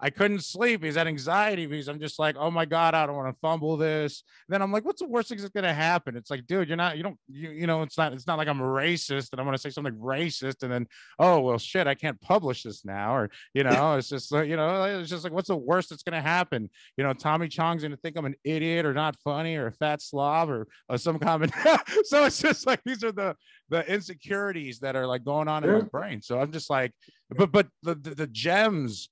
I couldn't sleep. He's had anxiety because I'm just like, oh my God, I don't want to fumble this. And then I'm like, what's the worst thing that's gonna happen? It's like, dude, you're not, you don't, you, you know, it's not, it's not like I'm a racist and I'm gonna say something racist and then, oh well shit, I can't publish this now. Or, you know, it's just you know, it's just like, what's the worst that's gonna happen? You know, Tommy Chong's gonna think I'm an idiot or not funny or a fat slob or, or some comment. so it's just like these are the the insecurities that are like going on in my brain. So I'm just like, but but the, the, the gems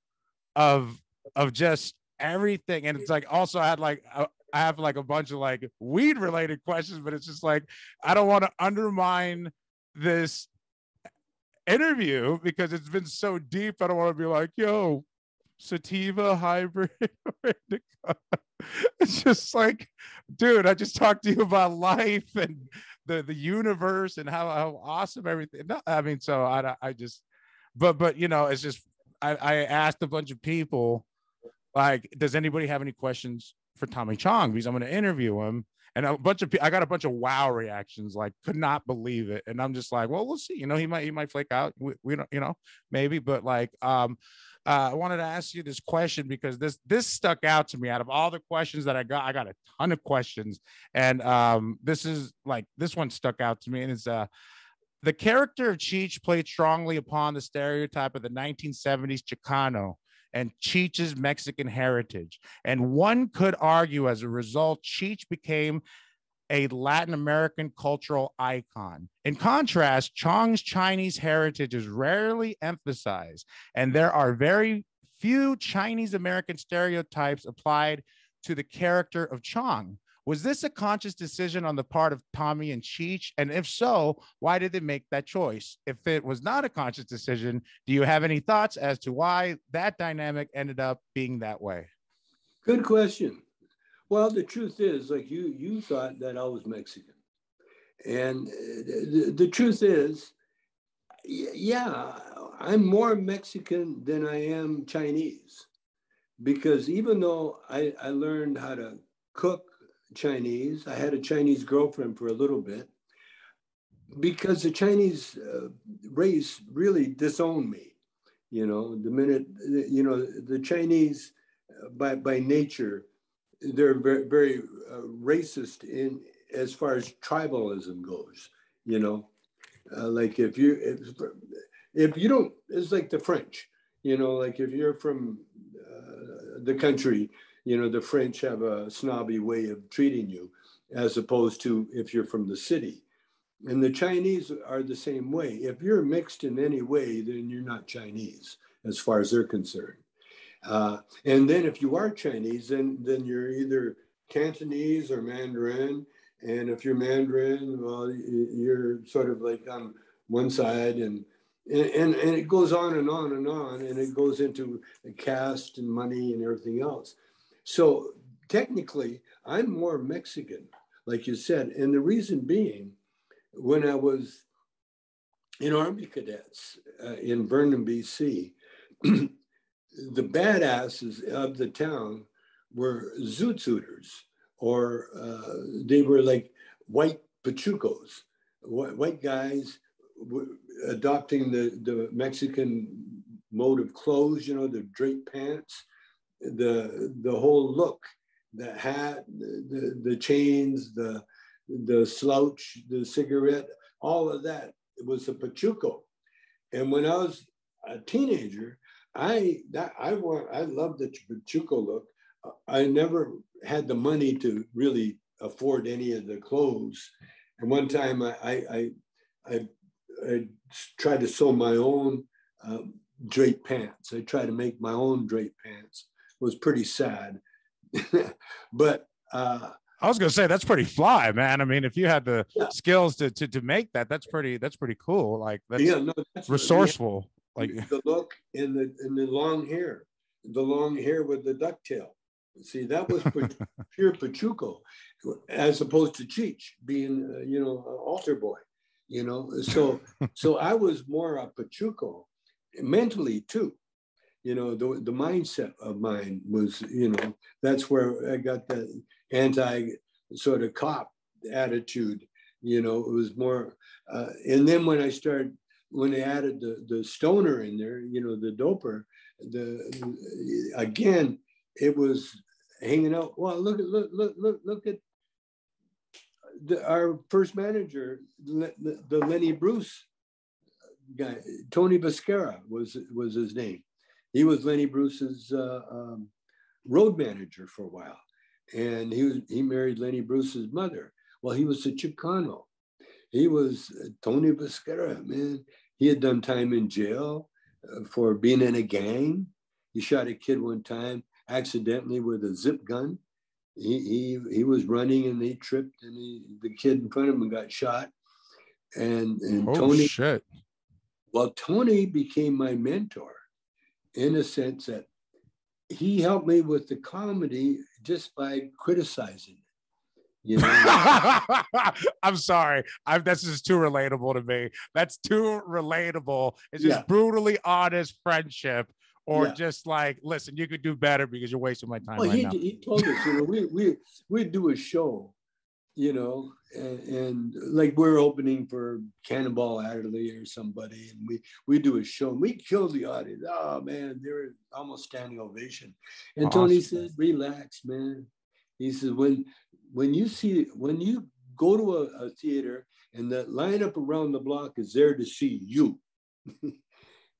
of of just everything. And it's like also i had like a, I have like a bunch of like weed related questions but it's just like i don't want to undermine this interview because it's been so deep. I don't want to be like yo sativa hybrid it's just like dude i just talked to you about life and the the universe and how, how awesome everything i mean so i i just but but you know it's just I, I asked a bunch of people, like, does anybody have any questions for Tommy Chong? Because I'm going to interview him. And a bunch of I got a bunch of wow reactions, like could not believe it. And I'm just like, well, we'll see. You know, he might he might flake out. We, we don't, you know, maybe. But like, um, uh, I wanted to ask you this question because this this stuck out to me. Out of all the questions that I got, I got a ton of questions, and um, this is like this one stuck out to me, and it's uh, the character of Cheech played strongly upon the stereotype of the 1970s Chicano and Cheech's Mexican heritage. And one could argue as a result, Cheech became a Latin American cultural icon. In contrast, Chong's Chinese heritage is rarely emphasized, and there are very few Chinese American stereotypes applied to the character of Chong. Was this a conscious decision on the part of Tommy and Cheech? And if so, why did they make that choice? If it was not a conscious decision, do you have any thoughts as to why that dynamic ended up being that way? Good question. Well, the truth is, like you, you thought that I was Mexican, and uh, the, the truth is, yeah, I'm more Mexican than I am Chinese, because even though I, I learned how to cook Chinese. I had a Chinese girlfriend for a little bit because the Chinese uh, race really disowned me. You know, the minute, you know, the Chinese uh, by, by nature, they're very, very uh, racist in as far as tribalism goes, you know, uh, like if you, if, if you don't, it's like the French, You know, like if you're from uh, the country, you know, the French have a snobby way of treating you, as opposed to if you're from the city. And the Chinese are the same way. If you're mixed in any way, then you're not Chinese as far as they're concerned. Uh, and then if you are Chinese, then, then you're either Cantonese or Mandarin. And if you're Mandarin, well, you're sort of like on one side and and, and, it goes on and on and on and it goes into caste and money and everything else so technically i'm more mexican like you said and the reason being when i was in army cadets uh, in vernon bc the badasses of the town were zoot suiters or uh, they were like white pachucos white guys adopting the, the Mexican mode of clothes, you know, the draped pants, the, the whole look, the hat, the, the, the chains, the, the slouch, the cigarette, all of that was a Pachuco. And when I was a teenager, I that I want I loved the Pachuco look. I never had the money to really afford any of the clothes. And one time I I, I I tried to sew my own um, drape pants. I tried to make my own drape pants. Was pretty sad, but uh, I was gonna say that's pretty fly, man. I mean, if you had the yeah. skills to, to to make that, that's pretty that's pretty cool. Like that's, yeah, no, that's resourceful. like the look in the in the long hair, the long hair with the ducktail. See, that was pure Pachuco, as opposed to Cheech being, uh, you know, altar boy you know. So so I was more a Pachuco mentally too. You know, the, the mindset of mine was, you know, that's where I got the anti sort of cop attitude. You know, it was more, uh, and then when I started, when they added the, the stoner in there, you know, the doper, the again, it was hanging out. Well, look at look look look look at the, our first manager, the, the Lenny Bruce guy, Tony Bascara was was his name. He was Lenny Bruce's uh, um, road manager for a while, and he was he married Lenny Bruce's mother. Well, he was a Chicano. He was uh, Tony Bascara, man. He had done time in jail uh, for being in a gang. He shot a kid one time accidentally with a zip gun he he he was running and he tripped and he, the kid in front of him got shot. And and oh, Tony shit. Well, Tony became my mentor in a sense that he helped me with the comedy just by criticizing You know? I'm sorry. I'm this is too relatable to me. That's too relatable. It's just yeah. brutally honest friendship or yeah. just like, listen, you could do better because you're wasting my time. Well, right he, now. he told us, you know, we we we do a show, you know, and, and, like we're opening for Cannonball Adderley or somebody, and we we do a show and we kill the audience. Oh man, they're almost standing ovation. And awesome. Tony said, "Relax, man." He says, "When when you see when you go to a, a theater and the lineup around the block is there to see you."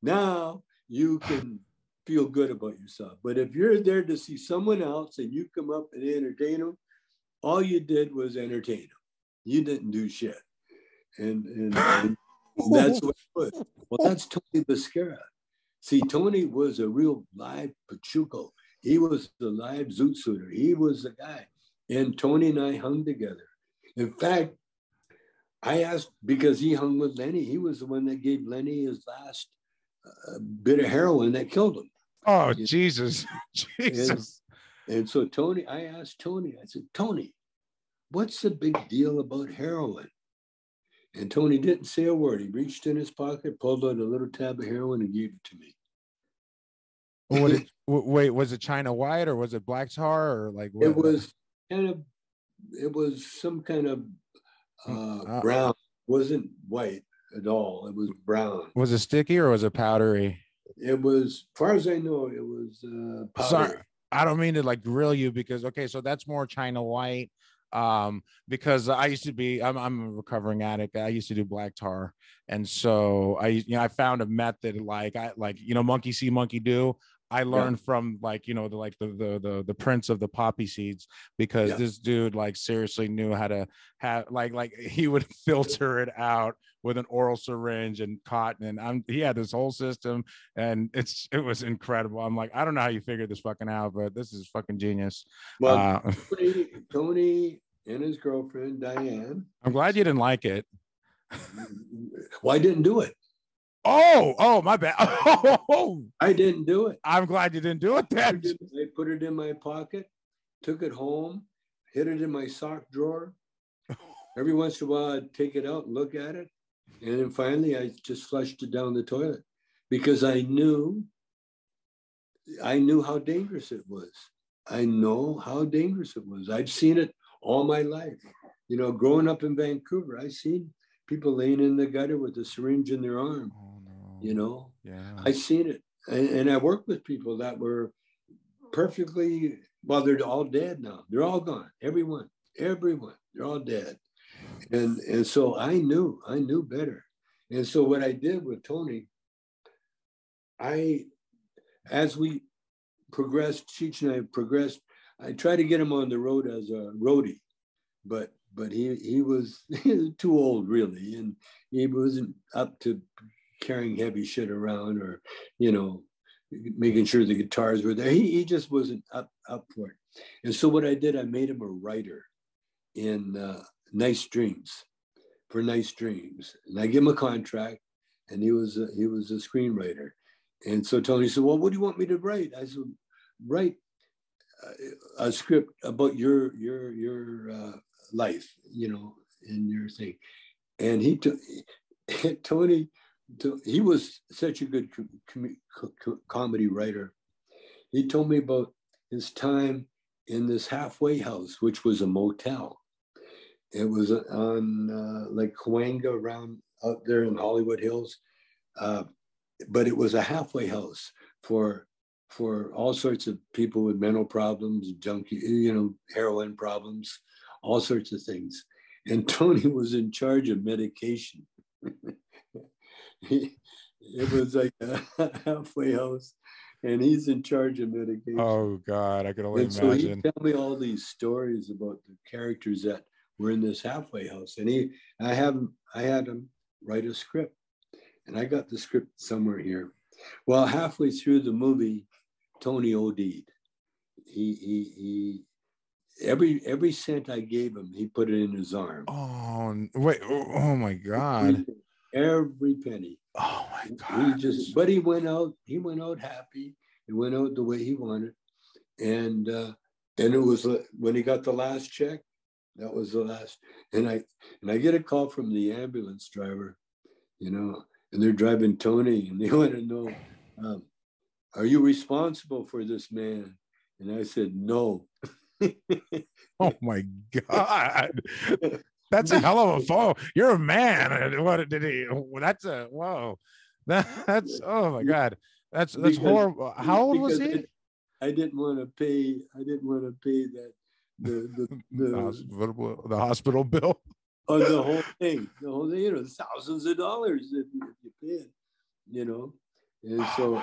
now you can feel good about yourself. But if you're there to see someone else and you come up and entertain them, all you did was entertain them. You didn't do shit. And, and, and that's what it was. Well, that's Tony Bascara. See, Tony was a real live Pachuco. He was the live zoot suiter. He was the guy. And Tony and I hung together. In fact, I asked because he hung with Lenny. He was the one that gave Lenny his last uh, bit of heroin that killed him. Oh, Jesus. Jesus. And, so Tony, I asked Tony, I said, Tony, what's the big deal about heroin? And Tony didn't say a word. He reached in his pocket, pulled out a little tab of heroin, and gave it to me. It, wait, was it China White or was it Black Tar or like? What? It was kind of, it was some kind of uh, uh, brown. It wasn't white at all. It was brown. Was it sticky or was it powdery? It was, as far as I know, it was uh, powder. Sorry, I don't mean to like grill you because okay, so that's more China white. um, because I used to be I'm, I'm a recovering addict. I used to do black tar, and so I you know I found a method like I like you know monkey see monkey do. I learned yeah. from like you know the like the the the, the prince of the poppy seeds because yeah. this dude like seriously knew how to have like like he would filter it out with an oral syringe and cotton and I'm he had this whole system and it's it was incredible. I'm like I don't know how you figured this fucking out, but this is fucking genius. Well, uh, Tony, Tony and his girlfriend Diane. I'm glad you didn't like it. Why well, didn't do it? Oh, oh, my bad. Oh, I didn't do it. I'm glad you didn't do it then. I put it in my pocket, took it home, hid it in my sock drawer. Every once in a while, I'd take it out look at it. And then finally, I just flushed it down the toilet because I knew, I knew how dangerous it was. I know how dangerous it was. I've seen it all my life. You know, growing up in Vancouver, I seen people laying in the gutter with a syringe in their arm. Oh. You um, know? yeah. I seen it and, and i worked with people that were perfectly well they're all dead now. They're all gone. Everyone everyone they're all dead. And and so i knew i knew better. And so what i did with tony i as we progressed cheech and i progressed i tried to get him on the road as a roadie but but he he was, he was too old really and he wasn't up to carrying heavy shit around or, you know, making sure the guitars were there. He, he just wasn't up, up for it. And so what I did, I made him a writer in uh, Nice Dreams for Nice Dreams. And I gave him a contract and he was a, he was a screenwriter. And so Tony said, well, what do you want me to write? I said, write a script about your, your, your uh, life, you know, and your thing. And he took, Tony he was such a good com- com- comedy writer. He told me about his time in this halfway house, which was a motel. It was on uh, like Cahuenga around out there in Hollywood Hills, uh, but it was a halfway house for for all sorts of people with mental problems, junkie, you know, heroin problems, all sorts of things. And Tony was in charge of medication. he, it was like a halfway house and he's in charge of medication. Oh God, I can only and imagine. So he tell me all these stories about the characters that were in this halfway house, and he, I have, I had him write a script, and I got the script somewhere here. Well, halfway through the movie, Tony OD'd. He, he, he. Every every cent I gave him, he put it in his arm. Oh wait! Oh, oh my God! Every penny. Oh my God. He just, but he went out, he went out happy. He went out the way he wanted. And, uh, and it was uh, when he got the last check, that was the last. And I, and I get a call from the ambulance driver, you know, and they're driving Tony and they want to know, um, are you responsible for this man? And I said, no. oh my God. That's a hell of a phone. You're a man. What did he? That's a whoa. That, that's oh my god. That's that's because, horrible. How old was he? I, I didn't want to pay. I didn't want to pay that the the, the, the hospital the hospital bill. Oh, the whole thing. The whole thing. You know, thousands of dollars if you, if you pay it. You know, and oh so,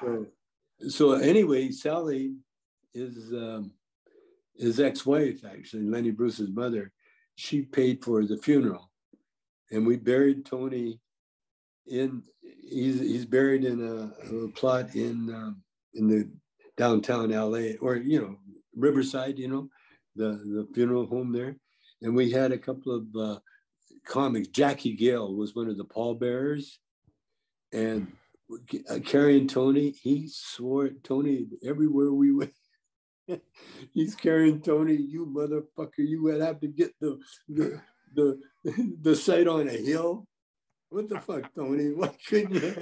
so so anyway, Sally is um, his ex-wife actually, Lenny Bruce's mother she paid for the funeral. And we buried Tony in, he's, he's buried in a, a plot in, um, in the downtown LA or, you know, Riverside, you know, the, the funeral home there. And we had a couple of uh, comics. Jackie Gayle was one of the pallbearers. And uh, carrying Tony, he swore Tony everywhere we went. He's carrying Tony. You motherfucker! You would have to get the the the, the site on a hill. What the fuck, Tony? Why couldn't you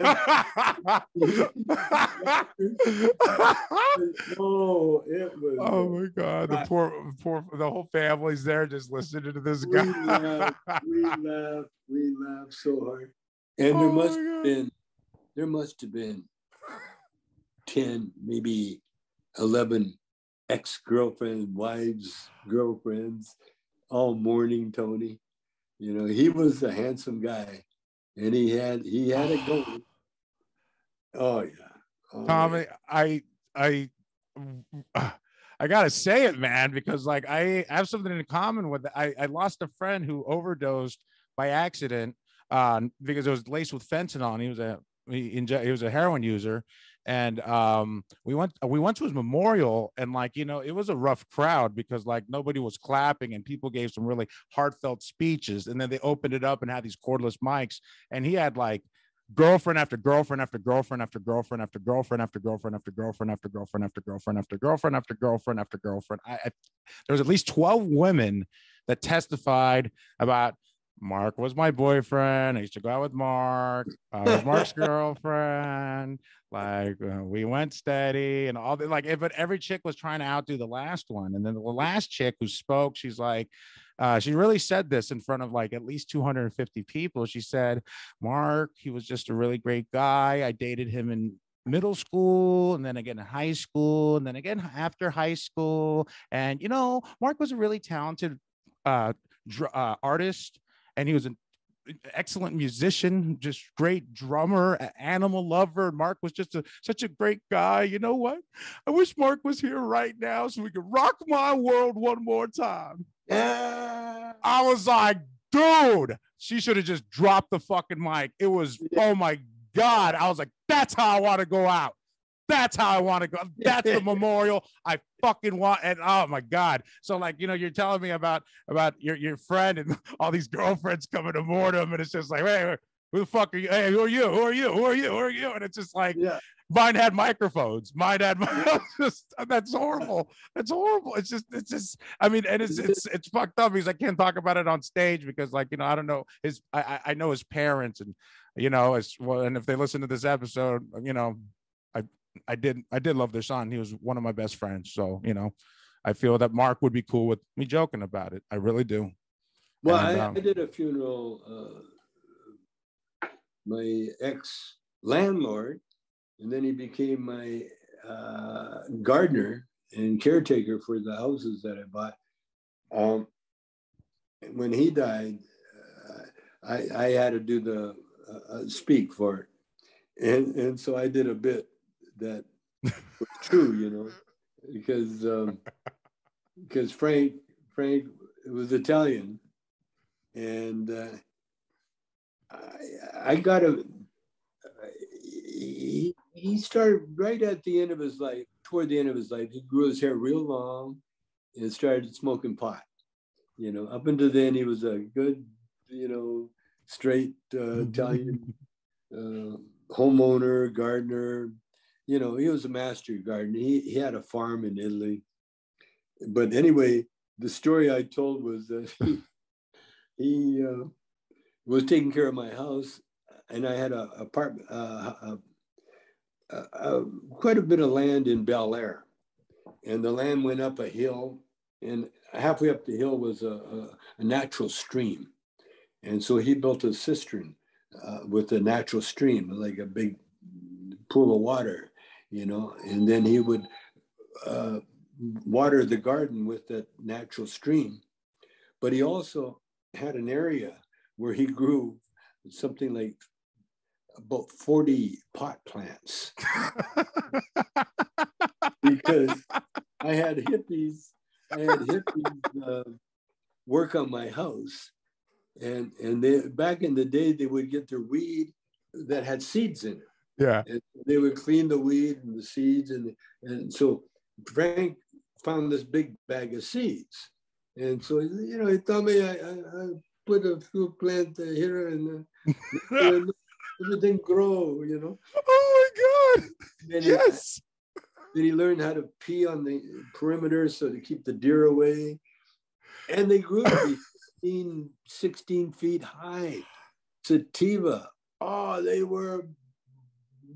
oh, it was. Oh my God! The poor, poor, the whole family's there just listening to this guy. we laughed, we laughed, we laughed so hard, and oh there must have been, there must have been ten, maybe eleven ex-girlfriend, wives, girlfriends, all morning, Tony. You know, he was a handsome guy, and he had he had it going. Oh yeah, oh, Tommy, yeah. I I I gotta say it, man, because like I have something in common with I I lost a friend who overdosed by accident uh, because it was laced with fentanyl, he was a he, he was a heroin user, and um, we went we went to his memorial and like you know it was a rough crowd because like nobody was clapping and people gave some really heartfelt speeches and then they opened it up and had these cordless mics and he had like girlfriend after girlfriend after girlfriend after girlfriend after girlfriend after girlfriend after girlfriend after girlfriend after girlfriend after girlfriend after girlfriend after girlfriend I, I there was at least 12 women that testified about Mark was my boyfriend. I used to go out with Mark. I was Mark's girlfriend. Like uh, we went steady and all the like. But every chick was trying to outdo the last one. And then the last chick who spoke, she's like, uh, she really said this in front of like at least 250 people. She said, Mark, he was just a really great guy. I dated him in middle school and then again in high school and then again after high school. And, you know, Mark was a really talented uh, dr- uh, artist and he was an excellent musician, just great drummer, animal lover. Mark was just a, such a great guy. You know what? I wish Mark was here right now so we could rock my world one more time. Yeah. I was like, dude, she should have just dropped the fucking mic. It was, oh my God. I was like, that's how I want to go out. That's how I want to go. That's the memorial I fucking want. And oh my god! So like you know, you're telling me about about your your friend and all these girlfriends coming to Mortem, and it's just like, hey, who the fuck are you? Hey, who are you? Who are you? Who are you? Who are you? And it's just like, yeah. Mine had microphones. Mine had just that's horrible. That's horrible. It's just it's just I mean, and it's it's it's fucked up because I can't talk about it on stage because like you know I don't know his I I know his parents and you know as well and if they listen to this episode you know I did I did love their son. He was one of my best friends. So you know, I feel that Mark would be cool with me joking about it. I really do. Well, and, I, um, I, did a funeral. Uh, my ex landlord, and then he became my uh, gardener and caretaker for the houses that I bought. Um, when he died, uh, I, I had to do the uh, uh, speak for it, and and so I did a bit that was true, you know, because um, because Frank Frank was Italian, and uh, I I got a he, he started right at the end of his life, toward the end of his life, he grew his hair real long and started smoking pot. You know, up until then he was a good, you know, straight uh, Italian uh, homeowner, gardener, you know, he was a master gardener. He, he had a farm in Italy. But anyway, the story I told was that he, he uh, was taking care of my house, and I had a apartment, uh, quite a bit of land in Bel Air, and the land went up a hill, and halfway up the hill was a, a, a natural stream, and so he built a cistern uh, with a natural stream, like a big pool of water, you know, and then he would uh, water the garden with that natural stream. But he also had an area where he grew something like about 40 pot plants. because I had hippies, I had hippies uh, work on my house. And, and they, back in the day, they would get their weed that had seeds in it. Yeah. And they would clean the weed and the seeds. And, and so Frank found this big bag of seeds. And so, you know, he told me I, I, I put a few plants here and, uh, everything grow, you know. Oh my God. Then yes. He, then he learned how to pee on the perimeter so to keep the deer away. And they grew to be 15, 16 feet high. Sativa. Oh, they were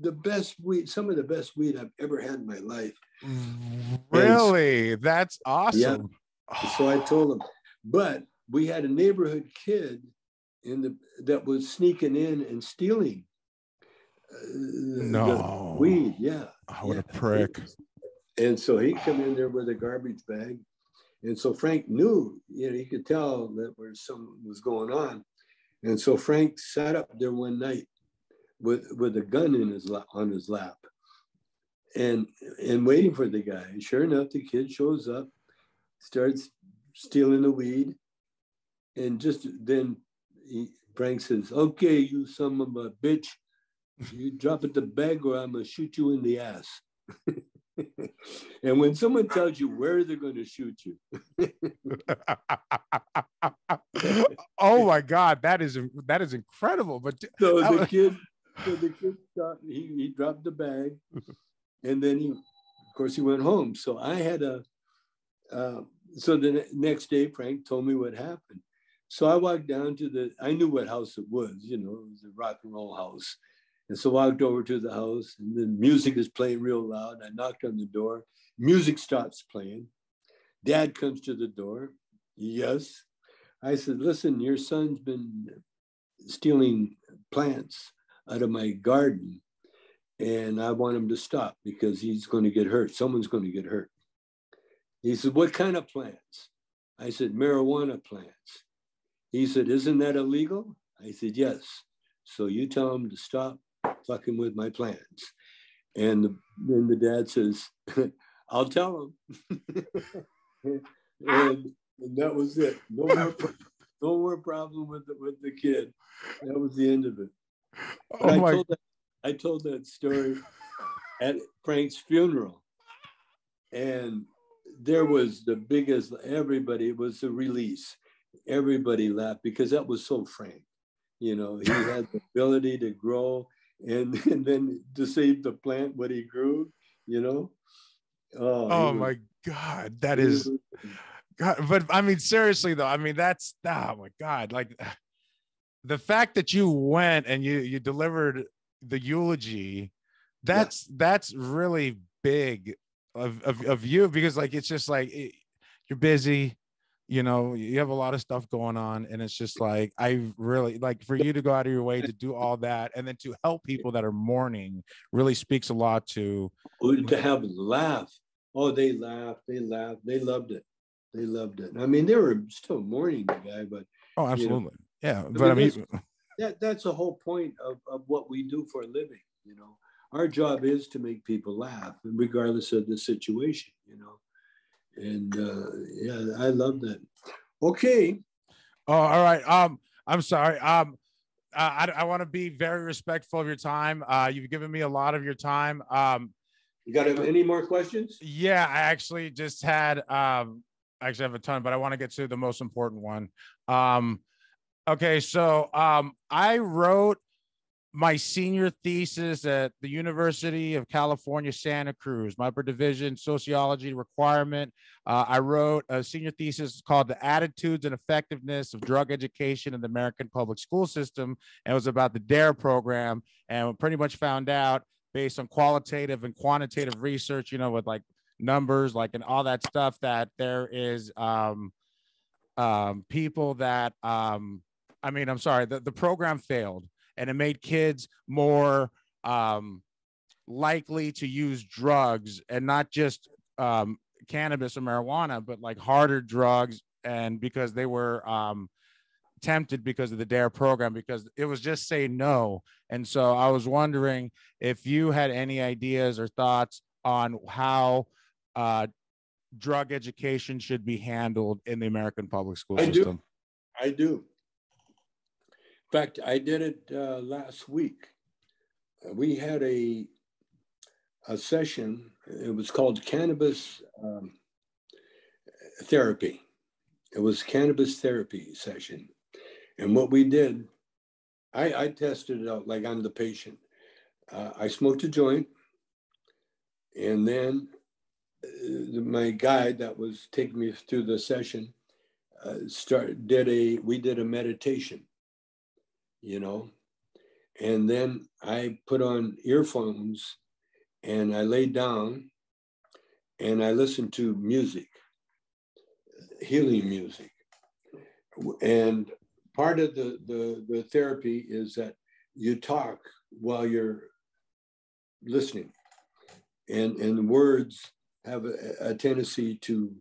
the best weed, some of the best weed I've ever had in my life. Really? And, That's awesome. Yeah. So I told him, but we had a neighborhood kid in the that was sneaking in and stealing uh, no weed. Yeah. Oh, what yeah. a prick. And so he come in there with a garbage bag And so Frank knew, you know, he could tell that where something was going on. And so Frank sat up there one night with with a gun in his lap, on his lap, and and waiting for the guy. Sure enough, the kid shows up, starts stealing the weed, and just then he, Frank says, "Okay, you son of a bitch, you drop it the bag, or I'm gonna shoot you in the ass." and when someone tells you where they're going to shoot you. Oh my god that is that is incredible. But so the kid so the kid stopped, he, he dropped the bag and then he of course he went home so i had a uh, so the next day frank told me what happened so i walked down to the i knew what house it was you know it was a rock and roll house and so I walked over to the house, and the music is playing real loud. I knocked on the door. Music stops playing. Dad comes to the door. Yes. I said, Listen, your son's been stealing plants out of my garden, and I want him to stop because he's going to get hurt. Someone's going to get hurt. He said, What kind of plants? I said, Marijuana plants. He said, Isn't that illegal? I said, Yes. So you tell him to stop fucking with my plants. And the, then the dad says, I'll tell him. and, and, that was it. No more, no more problem with the, with the kid. That was the end of it. Oh I, told that, I told that story at Frank's funeral. And there was the biggest, everybody, it was a release. Everybody laughed because that was so Frank. You know, he had the ability to grow and, and then to save the plant what he grew, you know. Oh, oh was, my God, that is God. But I mean, seriously though, I mean that's oh my God, like the fact that you went and you you delivered the eulogy, that's yeah. that's really big of, of of you because like it's just like it, you're busy you know you have a lot of stuff going on and it's just like i really like for you to go out of your way to do all that and then to help people that are mourning really speaks a lot to to have laugh. Oh they laughed they laughed they loved it they loved it. I mean they were still mourning the guy but oh absolutely you know, yeah but i mean, I mean that, that's the whole point of, of what we do for a living you know our job is to make people laugh regardless of the situation you know and uh, yeah, I love that. Okay. Oh, all right. Um, I'm sorry. Um, uh, I, I want to be very respectful of your time. Uh, you've given me a lot of your time. Um, you got any more questions? Yeah, I actually just had. Um, I actually have a ton, but I want to get to the most important one. Um, okay, so um, I wrote my senior thesis at the University of California, Santa Cruz, my upper division, sociology requirement. Uh, I wrote a senior thesis called The Attitudes and Effectiveness of Drug Education in the American Public School System. And it was about the DARE program. And pretty much found out based on qualitative and quantitative research, you know, with like numbers, like and all that stuff, that there is um, um, people that, um, I mean, I'm sorry, the, the program failed and it made kids more um, likely to use drugs and not just um, cannabis or marijuana, but like harder drugs. And because they were um, tempted because of the DARE program, because it was just say no. And so I was wondering if you had any ideas or thoughts on how uh, drug education should be handled in the American public school I system. Do. I do. In fact, I did it uh, last week. We had a a session. It was called cannabis um, therapy. It was cannabis therapy session, and what we did, I, I tested it out like I'm the patient. Uh, I smoked a joint, and then uh, my guide that was taking me through the session uh, start did a we did a meditation you know. And then I put on earphones and I laid down and I listened to music, healing music. And part of the, the, the therapy is that you talk while you're listening. And, and words have a, a tendency to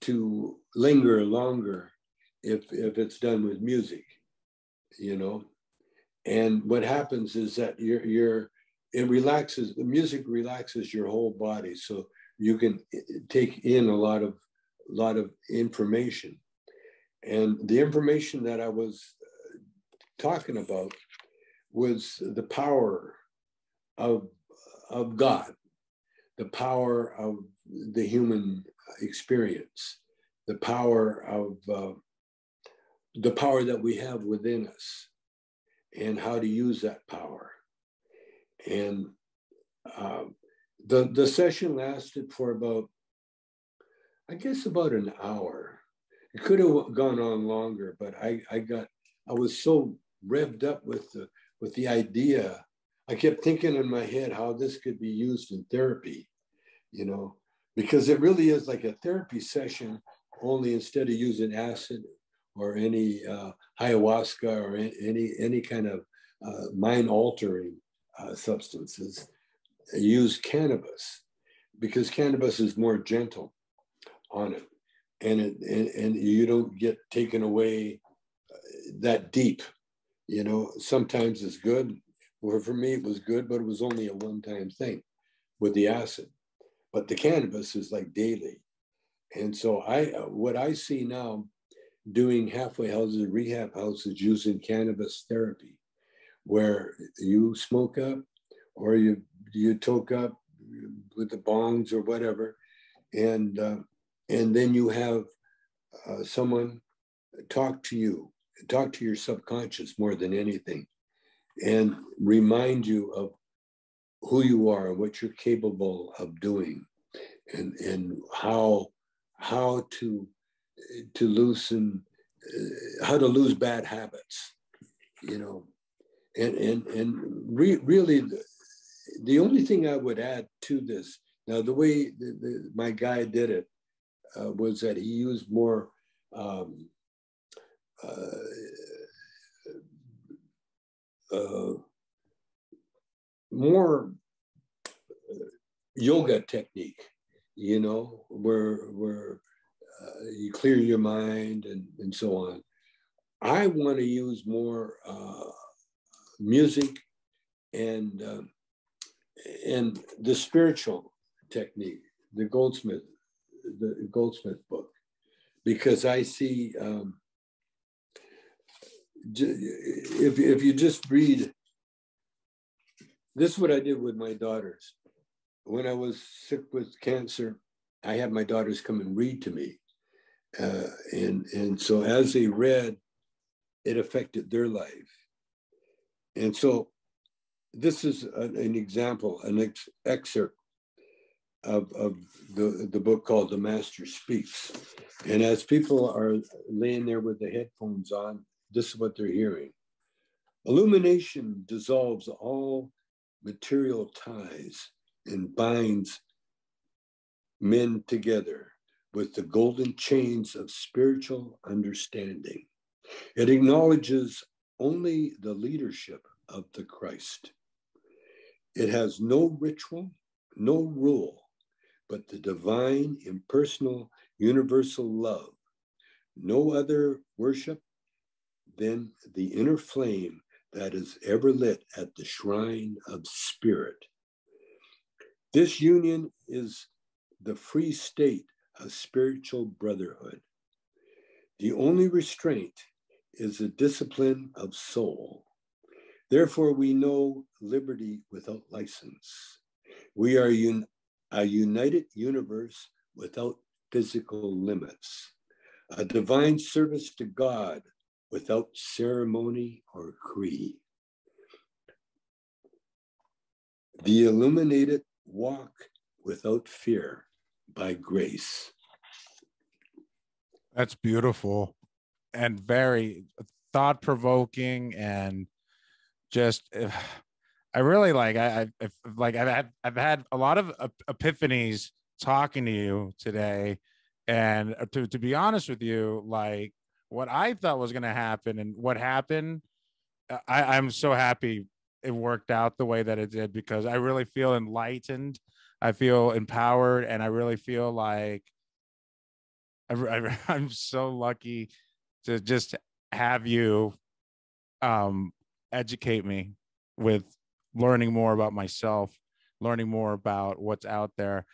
to linger longer if if it's done with music, you know. And what happens is that you're you're it relaxes the music relaxes your whole body, so you can take in a lot of a lot of information. And the information that I was uh, talking about was the power of, of God, the power of the human experience, the power of uh, the power that we have within us, and how to use that power. And uh, the the session lasted for about, I guess, about an hour. It could have gone on longer, but I I got I was so revved up with the with the idea. I kept thinking in my head how this could be used in therapy, you know, because it really is like a therapy session, only instead of using acid or any uh, ayahuasca or any any kind of uh, mind altering uh, substances, use cannabis because cannabis is more gentle on it, and it and, and you don't get taken away uh, that deep. You know, sometimes it's good. Well, for me, it was good, but it was only a one-time thing with the acid. But the cannabis is like daily. And so I, what I see now, doing halfway houses, rehab houses using cannabis therapy, where you smoke up or you you toke up with the bongs or whatever, and uh, and then you have uh, someone talk to you, talk to your subconscious more than anything, and remind you of who you are what you're capable of doing and and how how to to loosen uh, how to lose bad habits you know? And and and re- really the, the, only thing i would add to this now the way the, the, my guy did it uh, was that he used more um, uh, uh, more uh, yoga technique, you know, where where uh, you clear your mind and, and so on. I want to use more uh, music and uh, and the spiritual technique, the Goldsmith, the Goldsmith book, because I see um, if if you just read this is what I did with my daughters. When I was sick with cancer, I had my daughters come and read to me. Uh, and, and so as they read, it affected their life. And so this is an, an example, an ex- excerpt of, of the, the book called The Master Speaks. And as people are laying there with the headphones on, this is what they're hearing. Illumination dissolves all material ties and binds men together with the golden chains of spiritual understanding. It acknowledges only the leadership of the Christ. It has no ritual, no rule, but the divine, impersonal, universal love. No other worship than the inner flame that is ever lit at the shrine of spirit. This union is the free state of spiritual brotherhood. The only restraint is the discipline of soul. Therefore, we know liberty without license. We are un- a united universe without physical limits, a divine service to God without ceremony or creed. The illuminated walk without fear by grace. That's beautiful and very thought provoking and just I really like I, I like I've had I've had a lot of epiphanies talking to you today and uh, to to be honest with you like what I thought was going to happen and what happened, I, I'm so happy it worked out the way that it did because I really feel enlightened. I feel empowered and I really feel like I, I'm so lucky to just have you um, educate me with learning more about myself, learning more about what's out there,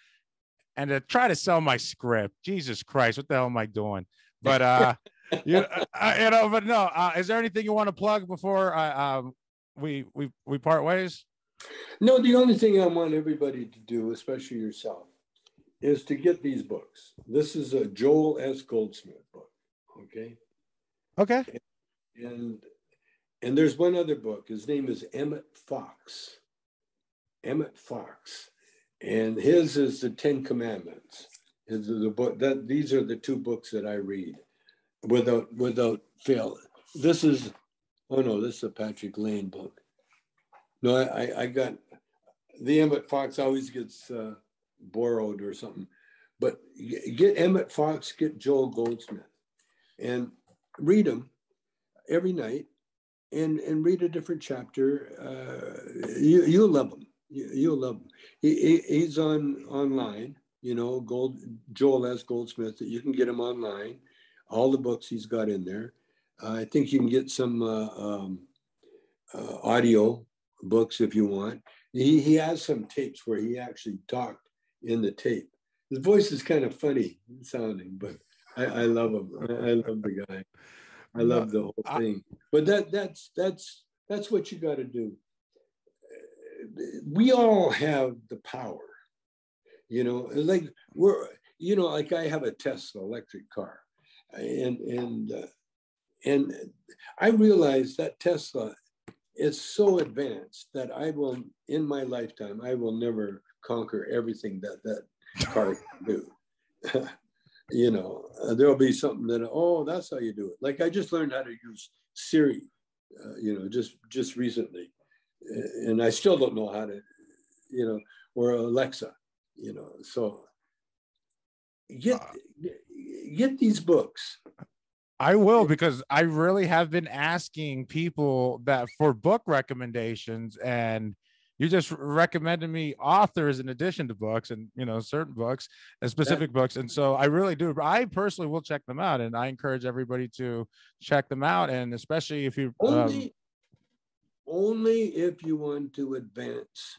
and to try to sell my script. Jesus Christ, what the hell am I doing? But uh, you, uh, you know, but no. Uh, is there anything you want to plug before I, um, we we we part ways? No, the only thing I want everybody to do, especially yourself, is to get these books. This is a Joel S. Goldsmith book. Okay. Okay. And and there's one other book. His name is Emmett Fox. Emmett Fox. And his is the Ten Commandments. Is the book that these are the two books that I read without without fail. This is oh no, this is a Patrick Lane book. No, I, I got the Emmett Fox always gets uh, borrowed or something. But get Emmett Fox, get Joel Goldsmith, and read them every night, and and read a different chapter. Uh, you you'll love them. You, you'll love him. He, he, he's on online. You know, Gold Joel S. Goldsmith. That You can get him online. All the books he's got in there. Uh, I think you can get some uh, um, uh, audio books if you want. He, he has some tapes where he actually talked in the tape. His voice is kind of funny sounding, but I, I love him. I, I, love the guy. I love the whole thing. But that that's that's that's what you got to do. We all have the power, you know. Like we're, you know, like I have a Tesla electric car, and and uh, and I realize that Tesla it's so advanced that I will, in my lifetime, I will never conquer everything that that car can do. you know, uh, there'll be something that, oh, that's how you do it. Like I just learned how to use Siri, uh, you know, just just recently, and I still don't know how to, you know, or Alexa, you know. So get get these books I will because I really have been asking people that for book recommendations and you just recommended me authors in addition to books and you know certain books and specific yeah. books and so i really do i personally will check them out and i encourage everybody to check them out and especially if you only um, only if you want to advance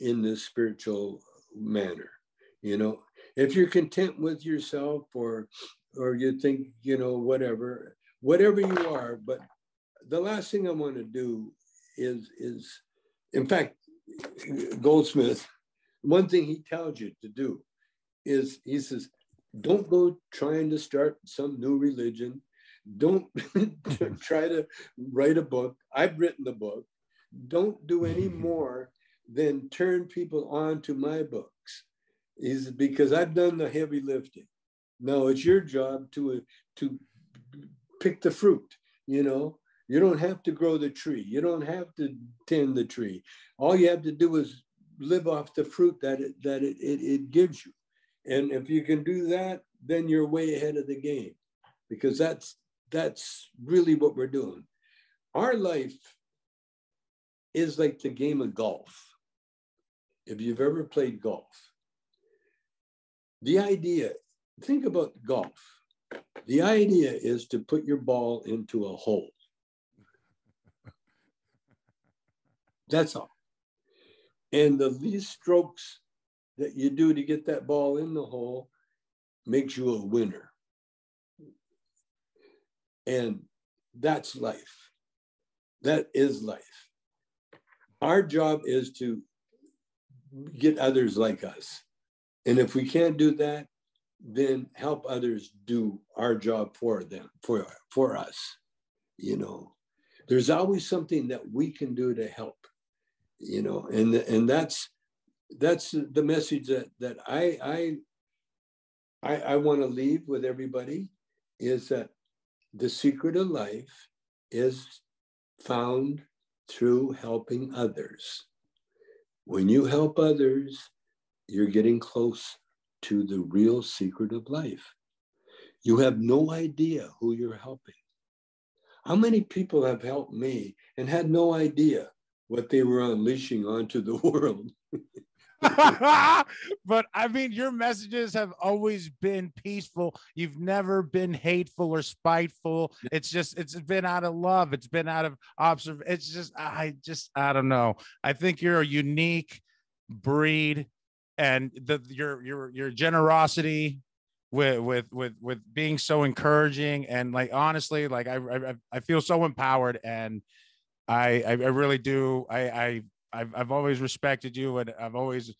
in this spiritual manner you know if you're content with yourself or or you think, you know, whatever, whatever you are. But the last thing I want to do is, is in fact, Goldsmith, one thing he tells you to do is he says, don't go trying to start some new religion. Don't try to write a book. I've written the book. Don't do any more than turn people on to my books. Is because I've done the heavy lifting. No, it's your job to uh, to pick the fruit. You know, you don't have to grow the tree. You don't have to tend the tree. All you have to do is live off the fruit that it, that it, it, it gives you. And if you can do that, then you're way ahead of the game because that's that's really what we're doing. Our life is like the game of golf. If you've ever played golf, the idea think about golf. The idea is to put your ball into a hole. That's all. And the least strokes that you do to get that ball in the hole makes you a winner. And that's life. That is life. Our job is to get others like us. And if we can't do that, then help others do our job for them, for, for us. You know, there's always something that we can do to help, you know, and, and that's, that's the message that, that I, I, I, I want to leave with everybody is that the secret of life is found through helping others. When you help others, you're getting close to the real secret of life. You have no idea who you're helping. How many people have helped me and had no idea what they were unleashing onto the world? but I mean, your messages have always been peaceful. You've never been hateful or spiteful. It's just, it's been out of love. It's been out of observe. It's just, I just, I don't know. I think you're a unique breed, and the your your your generosity with with with with being so encouraging and like honestly, like I I, I feel so empowered and I I, really do. I I I've I've always respected you and I've always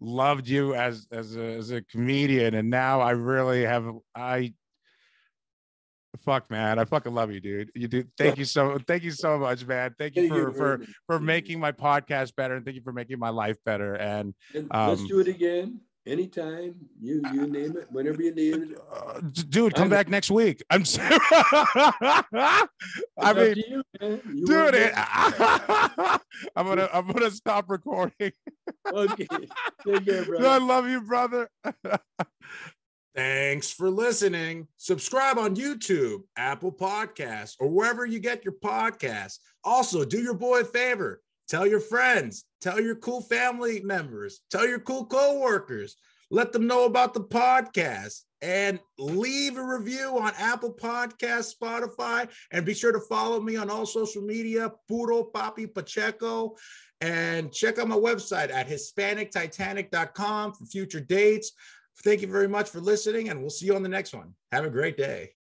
loved you as as a, as a comedian and now I really have I fuck man I fucking love you dude. You do thank you so thank you so much man. Thank you for for for making my podcast better and thank you for making my life better and, and let's um, do it again anytime. You you name it whenever you need it. Uh, dude come I'm, back next week. I'm i mean you, you dude it, i'm gonna i'm gonna stop recording. Okay. Take care brother i love you brother Thanks for listening. Subscribe on YouTube, Apple Podcasts, or wherever you get your podcasts. Also, do your boy a favor Tell your friends, tell your cool family members, tell your cool coworkers. Let them know about the podcast and leave a review on Apple Podcast, Spotify, and be sure to follow me on all social media, Puro Papi Pacheco, and check out my website at HispanicTitanic.com for future dates. Thank you very much for listening, and we'll see you on the next one. Have a great day.